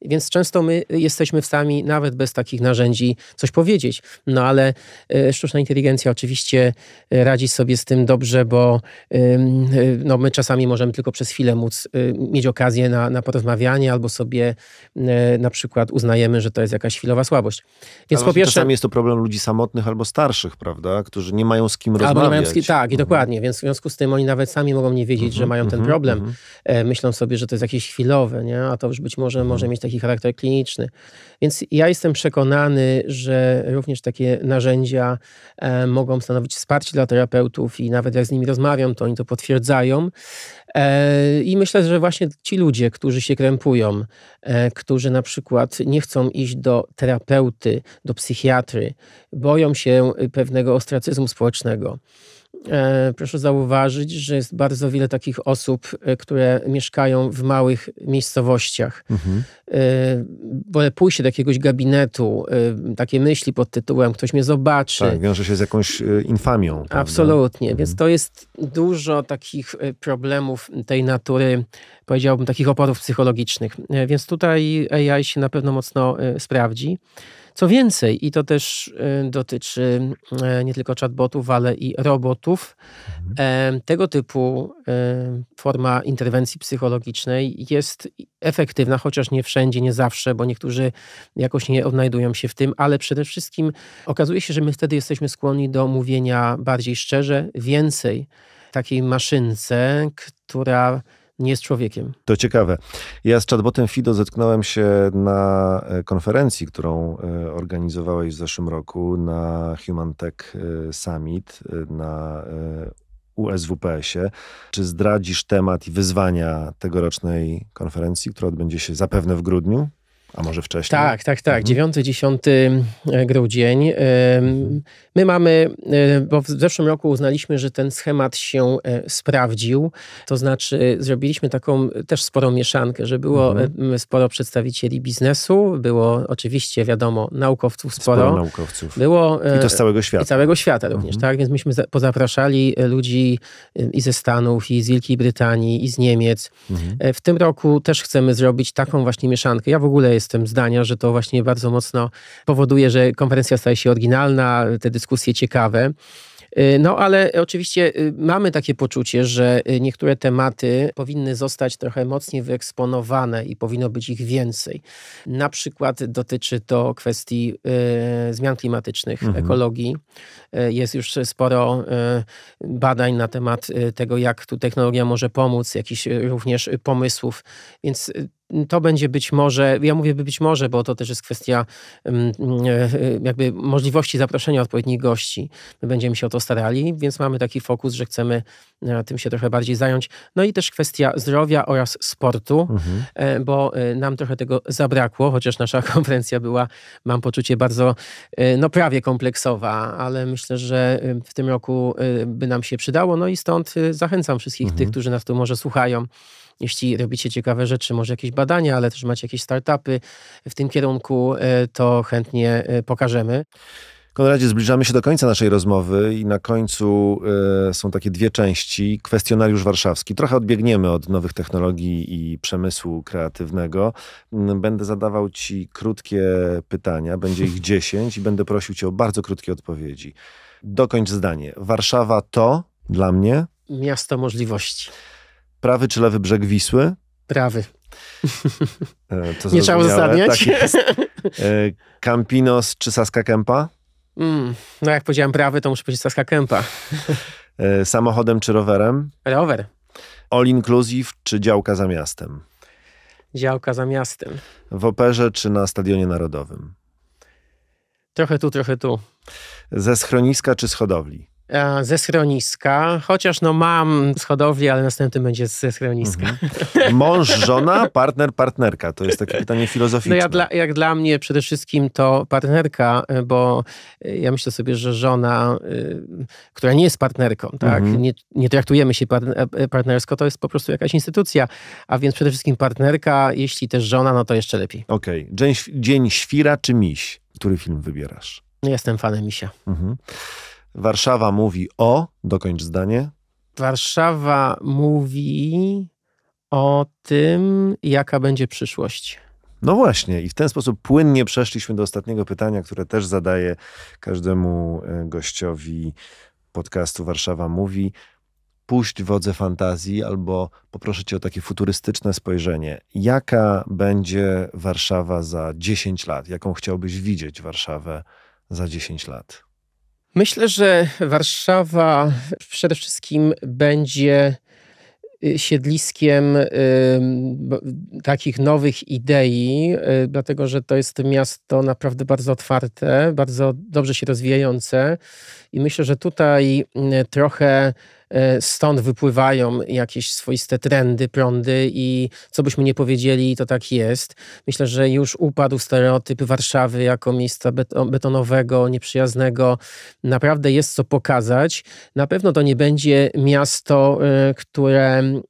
Więc często my jesteśmy w stanie nawet bez takich narzędzi coś powiedzieć. No ale y, sztuczna inteligencja oczywiście y, radzi sobie z tym dobrze, bo no, my czasami możemy tylko przez chwilę móc mieć okazję na, na porozmawianie albo sobie na przykład uznajemy, że to jest jakaś chwilowa słabość. Więc po pierwsze... Czasami jest to problem ludzi samotnych albo starszych, prawda? Którzy nie mają z kim Albo rozmawiać. Nie mają z kim, tak, i mhm. dokładnie. Więc w związku z tym oni nawet sami mogą nie wiedzieć, że mhm, mają ten mhm, problem. E, myślą sobie, że to jest jakieś chwilowe, nie? a to już być może może mieć taki charakter kliniczny. Więc ja jestem przekonany, że również takie narzędzia e, mogą stanowić wsparcie dla terapeutów i nawet jak z nimi rozmawiam, to oni to potwierdzają. E, I myślę, że właśnie ci ludzie, którzy się krępują, e, którzy na przykład nie chcą iść do terapeuty, do psychiatry, boją się pewnego ostracyzmu społecznego, proszę zauważyć, że jest bardzo wiele takich osób, e, które mieszkają w małych miejscowościach. Mhm. Wolę pójść do jakiegoś gabinetu, takie myśli pod tytułem ktoś mnie zobaczy. Tak, wiąże się z jakąś infamią. Prawda? Absolutnie, mhm. więc to jest dużo takich problemów tej natury, powiedziałbym takich oporów psychologicznych. Więc tutaj AI się na pewno mocno sprawdzi. Co więcej, i to też dotyczy nie tylko chatbotów, ale i robotów, mhm. tego typu forma interwencji psychologicznej jest efektywna, chociaż nie wszędzie, nie zawsze, bo niektórzy jakoś nie odnajdują się w tym, ale przede wszystkim okazuje się, że my wtedy jesteśmy skłonni do mówienia bardziej szczerze, więcej takiej maszynce, która nie jest człowiekiem. To ciekawe. Ja z chatbotem Fido zetknąłem się na e, konferencji, którą e, organizowałeś w zeszłym roku na Human Tech e, Summit na USWPS-ie. Czy zdradzisz temat i wyzwania tegorocznej konferencji, która odbędzie się zapewne w grudniu? A może wcześniej? Tak, tak, tak. 9-10 mhm. e, grudzień. Mhm. My mamy, e, bo w zeszłym roku uznaliśmy, że ten schemat się e, sprawdził. To znaczy, zrobiliśmy taką też sporą mieszankę, że było mhm. sporo przedstawicieli biznesu, było oczywiście, wiadomo, naukowców sporo. Sporo naukowców. Było, I to z całego świata. I całego świata również, mhm. tak? Więc myśmy pozapraszali ludzi i ze Stanów, i z Wielkiej Brytanii, i z Niemiec. Mhm. W tym roku też chcemy zrobić taką właśnie mieszankę. Ja w ogóle jestem zdania, że to właśnie bardzo mocno powoduje, że konferencja staje się oryginalna, te dyskusje ciekawe. Y, no ale oczywiście y, mamy takie poczucie, że y, niektóre tematy powinny zostać trochę mocniej wyeksponowane i powinno być ich więcej. Na przykład dotyczy to kwestii zmian klimatycznych, mhm. ekologii. Jest już sporo badań na temat tego, jak tu technologia może pomóc, jakichś również pomysłów, więc to będzie być może, ja mówię być może, bo to też jest kwestia mm, e, jakby możliwości zaproszenia odpowiednich gości. My będziemy się o to starali, więc mamy taki fokus, że chcemy e, tym się trochę bardziej zająć. No i też kwestia zdrowia oraz sportu, mhm. E, bo nam trochę tego zabrakło, chociaż nasza konferencja była, mam poczucie, bardzo, no prawie kompleksowa, ale myślę, że w tym roku by nam się przydało. No i stąd zachęcam wszystkich mhm. tych, którzy nas tu może słuchają, jeśli robicie ciekawe rzeczy, może jakieś badania, ale też macie jakieś startupy w tym kierunku, e, to chętnie e, pokażemy. Konradzie, zbliżamy się do końca naszej rozmowy i na końcu y, są takie dwie części. Kwestionariusz warszawski. Trochę odbiegniemy od nowych technologii i przemysłu kreatywnego. Mm, będę zadawał ci krótkie pytania, będzie ich dziesięć i będę prosił cię o bardzo krótkie odpowiedzi. Dokończ zdanie. Warszawa to dla mnie... Miasto możliwości. Prawy czy lewy brzeg Wisły? Prawy. E, to Nie trzeba uzasadniać. Tak jest. E, Campinos czy Saska Kępa? Mm, no jak powiedziałem prawy, to muszę powiedzieć Saska Kępa. E, samochodem czy rowerem? Rower. All inclusive czy działka za miastem? Działka za miastem. W operze czy na Stadionie Narodowym? Trochę tu, trochę tu. Ze schroniska czy z hodowli? E, ze schroniska, chociaż no mam z hodowli, ale następny będzie ze schroniska. Mhm. Mąż, żona, partner, partnerka. To jest takie pytanie filozoficzne. No ja dla, jak dla mnie przede wszystkim to partnerka, e, bo e, ja myślę sobie, że żona, która nie jest partnerką, tak, mhm. nie, nie traktujemy się partnersko, to jest po prostu jakaś instytucja, a więc przede wszystkim partnerka, jeśli też żona, no to jeszcze lepiej. Okej. Okay. Dzień, dzień świra czy miś? Który film wybierasz? Jestem fanem misia. Mhm. Warszawa mówi o, dokończ zdanie. Warszawa mówi o tym, jaka będzie przyszłość. No właśnie, i w ten sposób płynnie przeszliśmy do ostatniego pytania, które też zadaję każdemu e, gościowi podcastu Warszawa Mówi. Puść wodze fantazji, albo poproszę cię o takie futurystyczne spojrzenie. Jaka będzie Warszawa za 10 lat? Jaką chciałbyś widzieć Warszawę za 10 lat? Myślę, że Warszawa przede wszystkim będzie y, siedliskiem y, takich nowych idei, y, dlatego że to jest miasto naprawdę bardzo otwarte, bardzo dobrze się rozwijające. I myślę, że tutaj trochę E, stąd wypływają jakieś swoiste trendy, prądy i co byśmy nie powiedzieli, to tak jest. Myślę, że już upadł stereotyp Warszawy jako miejsca betonowego, nieprzyjaznego. Naprawdę jest co pokazać. Na pewno to nie będzie miasto, e, które mm,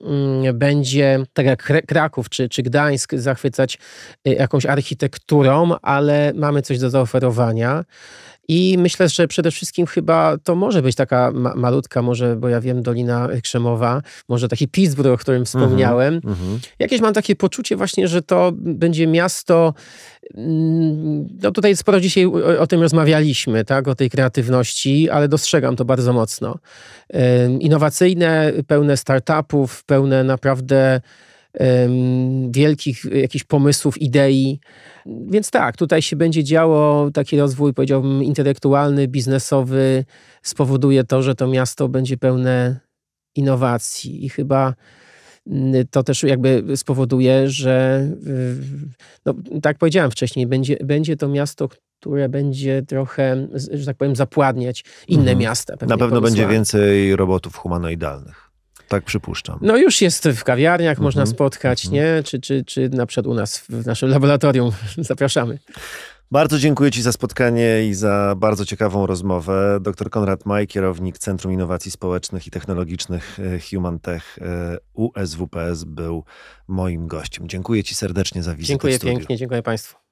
będzie, tak jak Kraków czy, czy Gdańsk, zachwycać e, jakąś architekturą, ale mamy coś do zaoferowania. I myślę, że przede wszystkim chyba to może być taka ma malutka, może, bo ja wiem, Dolina Krzemowa, może taki Pittsburgh, o którym wspomniałem. Mm -hmm. Jakieś mam takie poczucie właśnie, że to będzie miasto, mm, no tutaj sporo dzisiaj o, o tym rozmawialiśmy, tak, o tej kreatywności, ale dostrzegam to bardzo mocno. Innowacyjne, pełne startupów, pełne naprawdę wielkich jakichś pomysłów, idei. Więc tak, tutaj się będzie działo taki rozwój, powiedziałbym, intelektualny, biznesowy, spowoduje to, że to miasto będzie pełne innowacji i chyba mm, to też jakby spowoduje, że no, tak powiedziałem wcześniej, będzie, będzie to miasto, które będzie trochę, że tak powiem, zapładniać inne mhm. miasta. Na pewno pomysłami. będzie więcej robotów humanoidalnych. Tak przypuszczam. No już jest w kawiarniach, mhm. można spotkać, mhm. nie? Czy, czy, czy na przykład u nas w naszym laboratorium. Zapraszamy. Bardzo dziękuję Ci za spotkanie i za bardzo ciekawą rozmowę. Dr Konrad Maj, kierownik Centrum Innowacji Społecznych i Technologicznych e, Human Tech e, USWPS był moim gościem. Dziękuję Ci serdecznie za wizytę Dziękuję pięknie, dziękuję Państwu.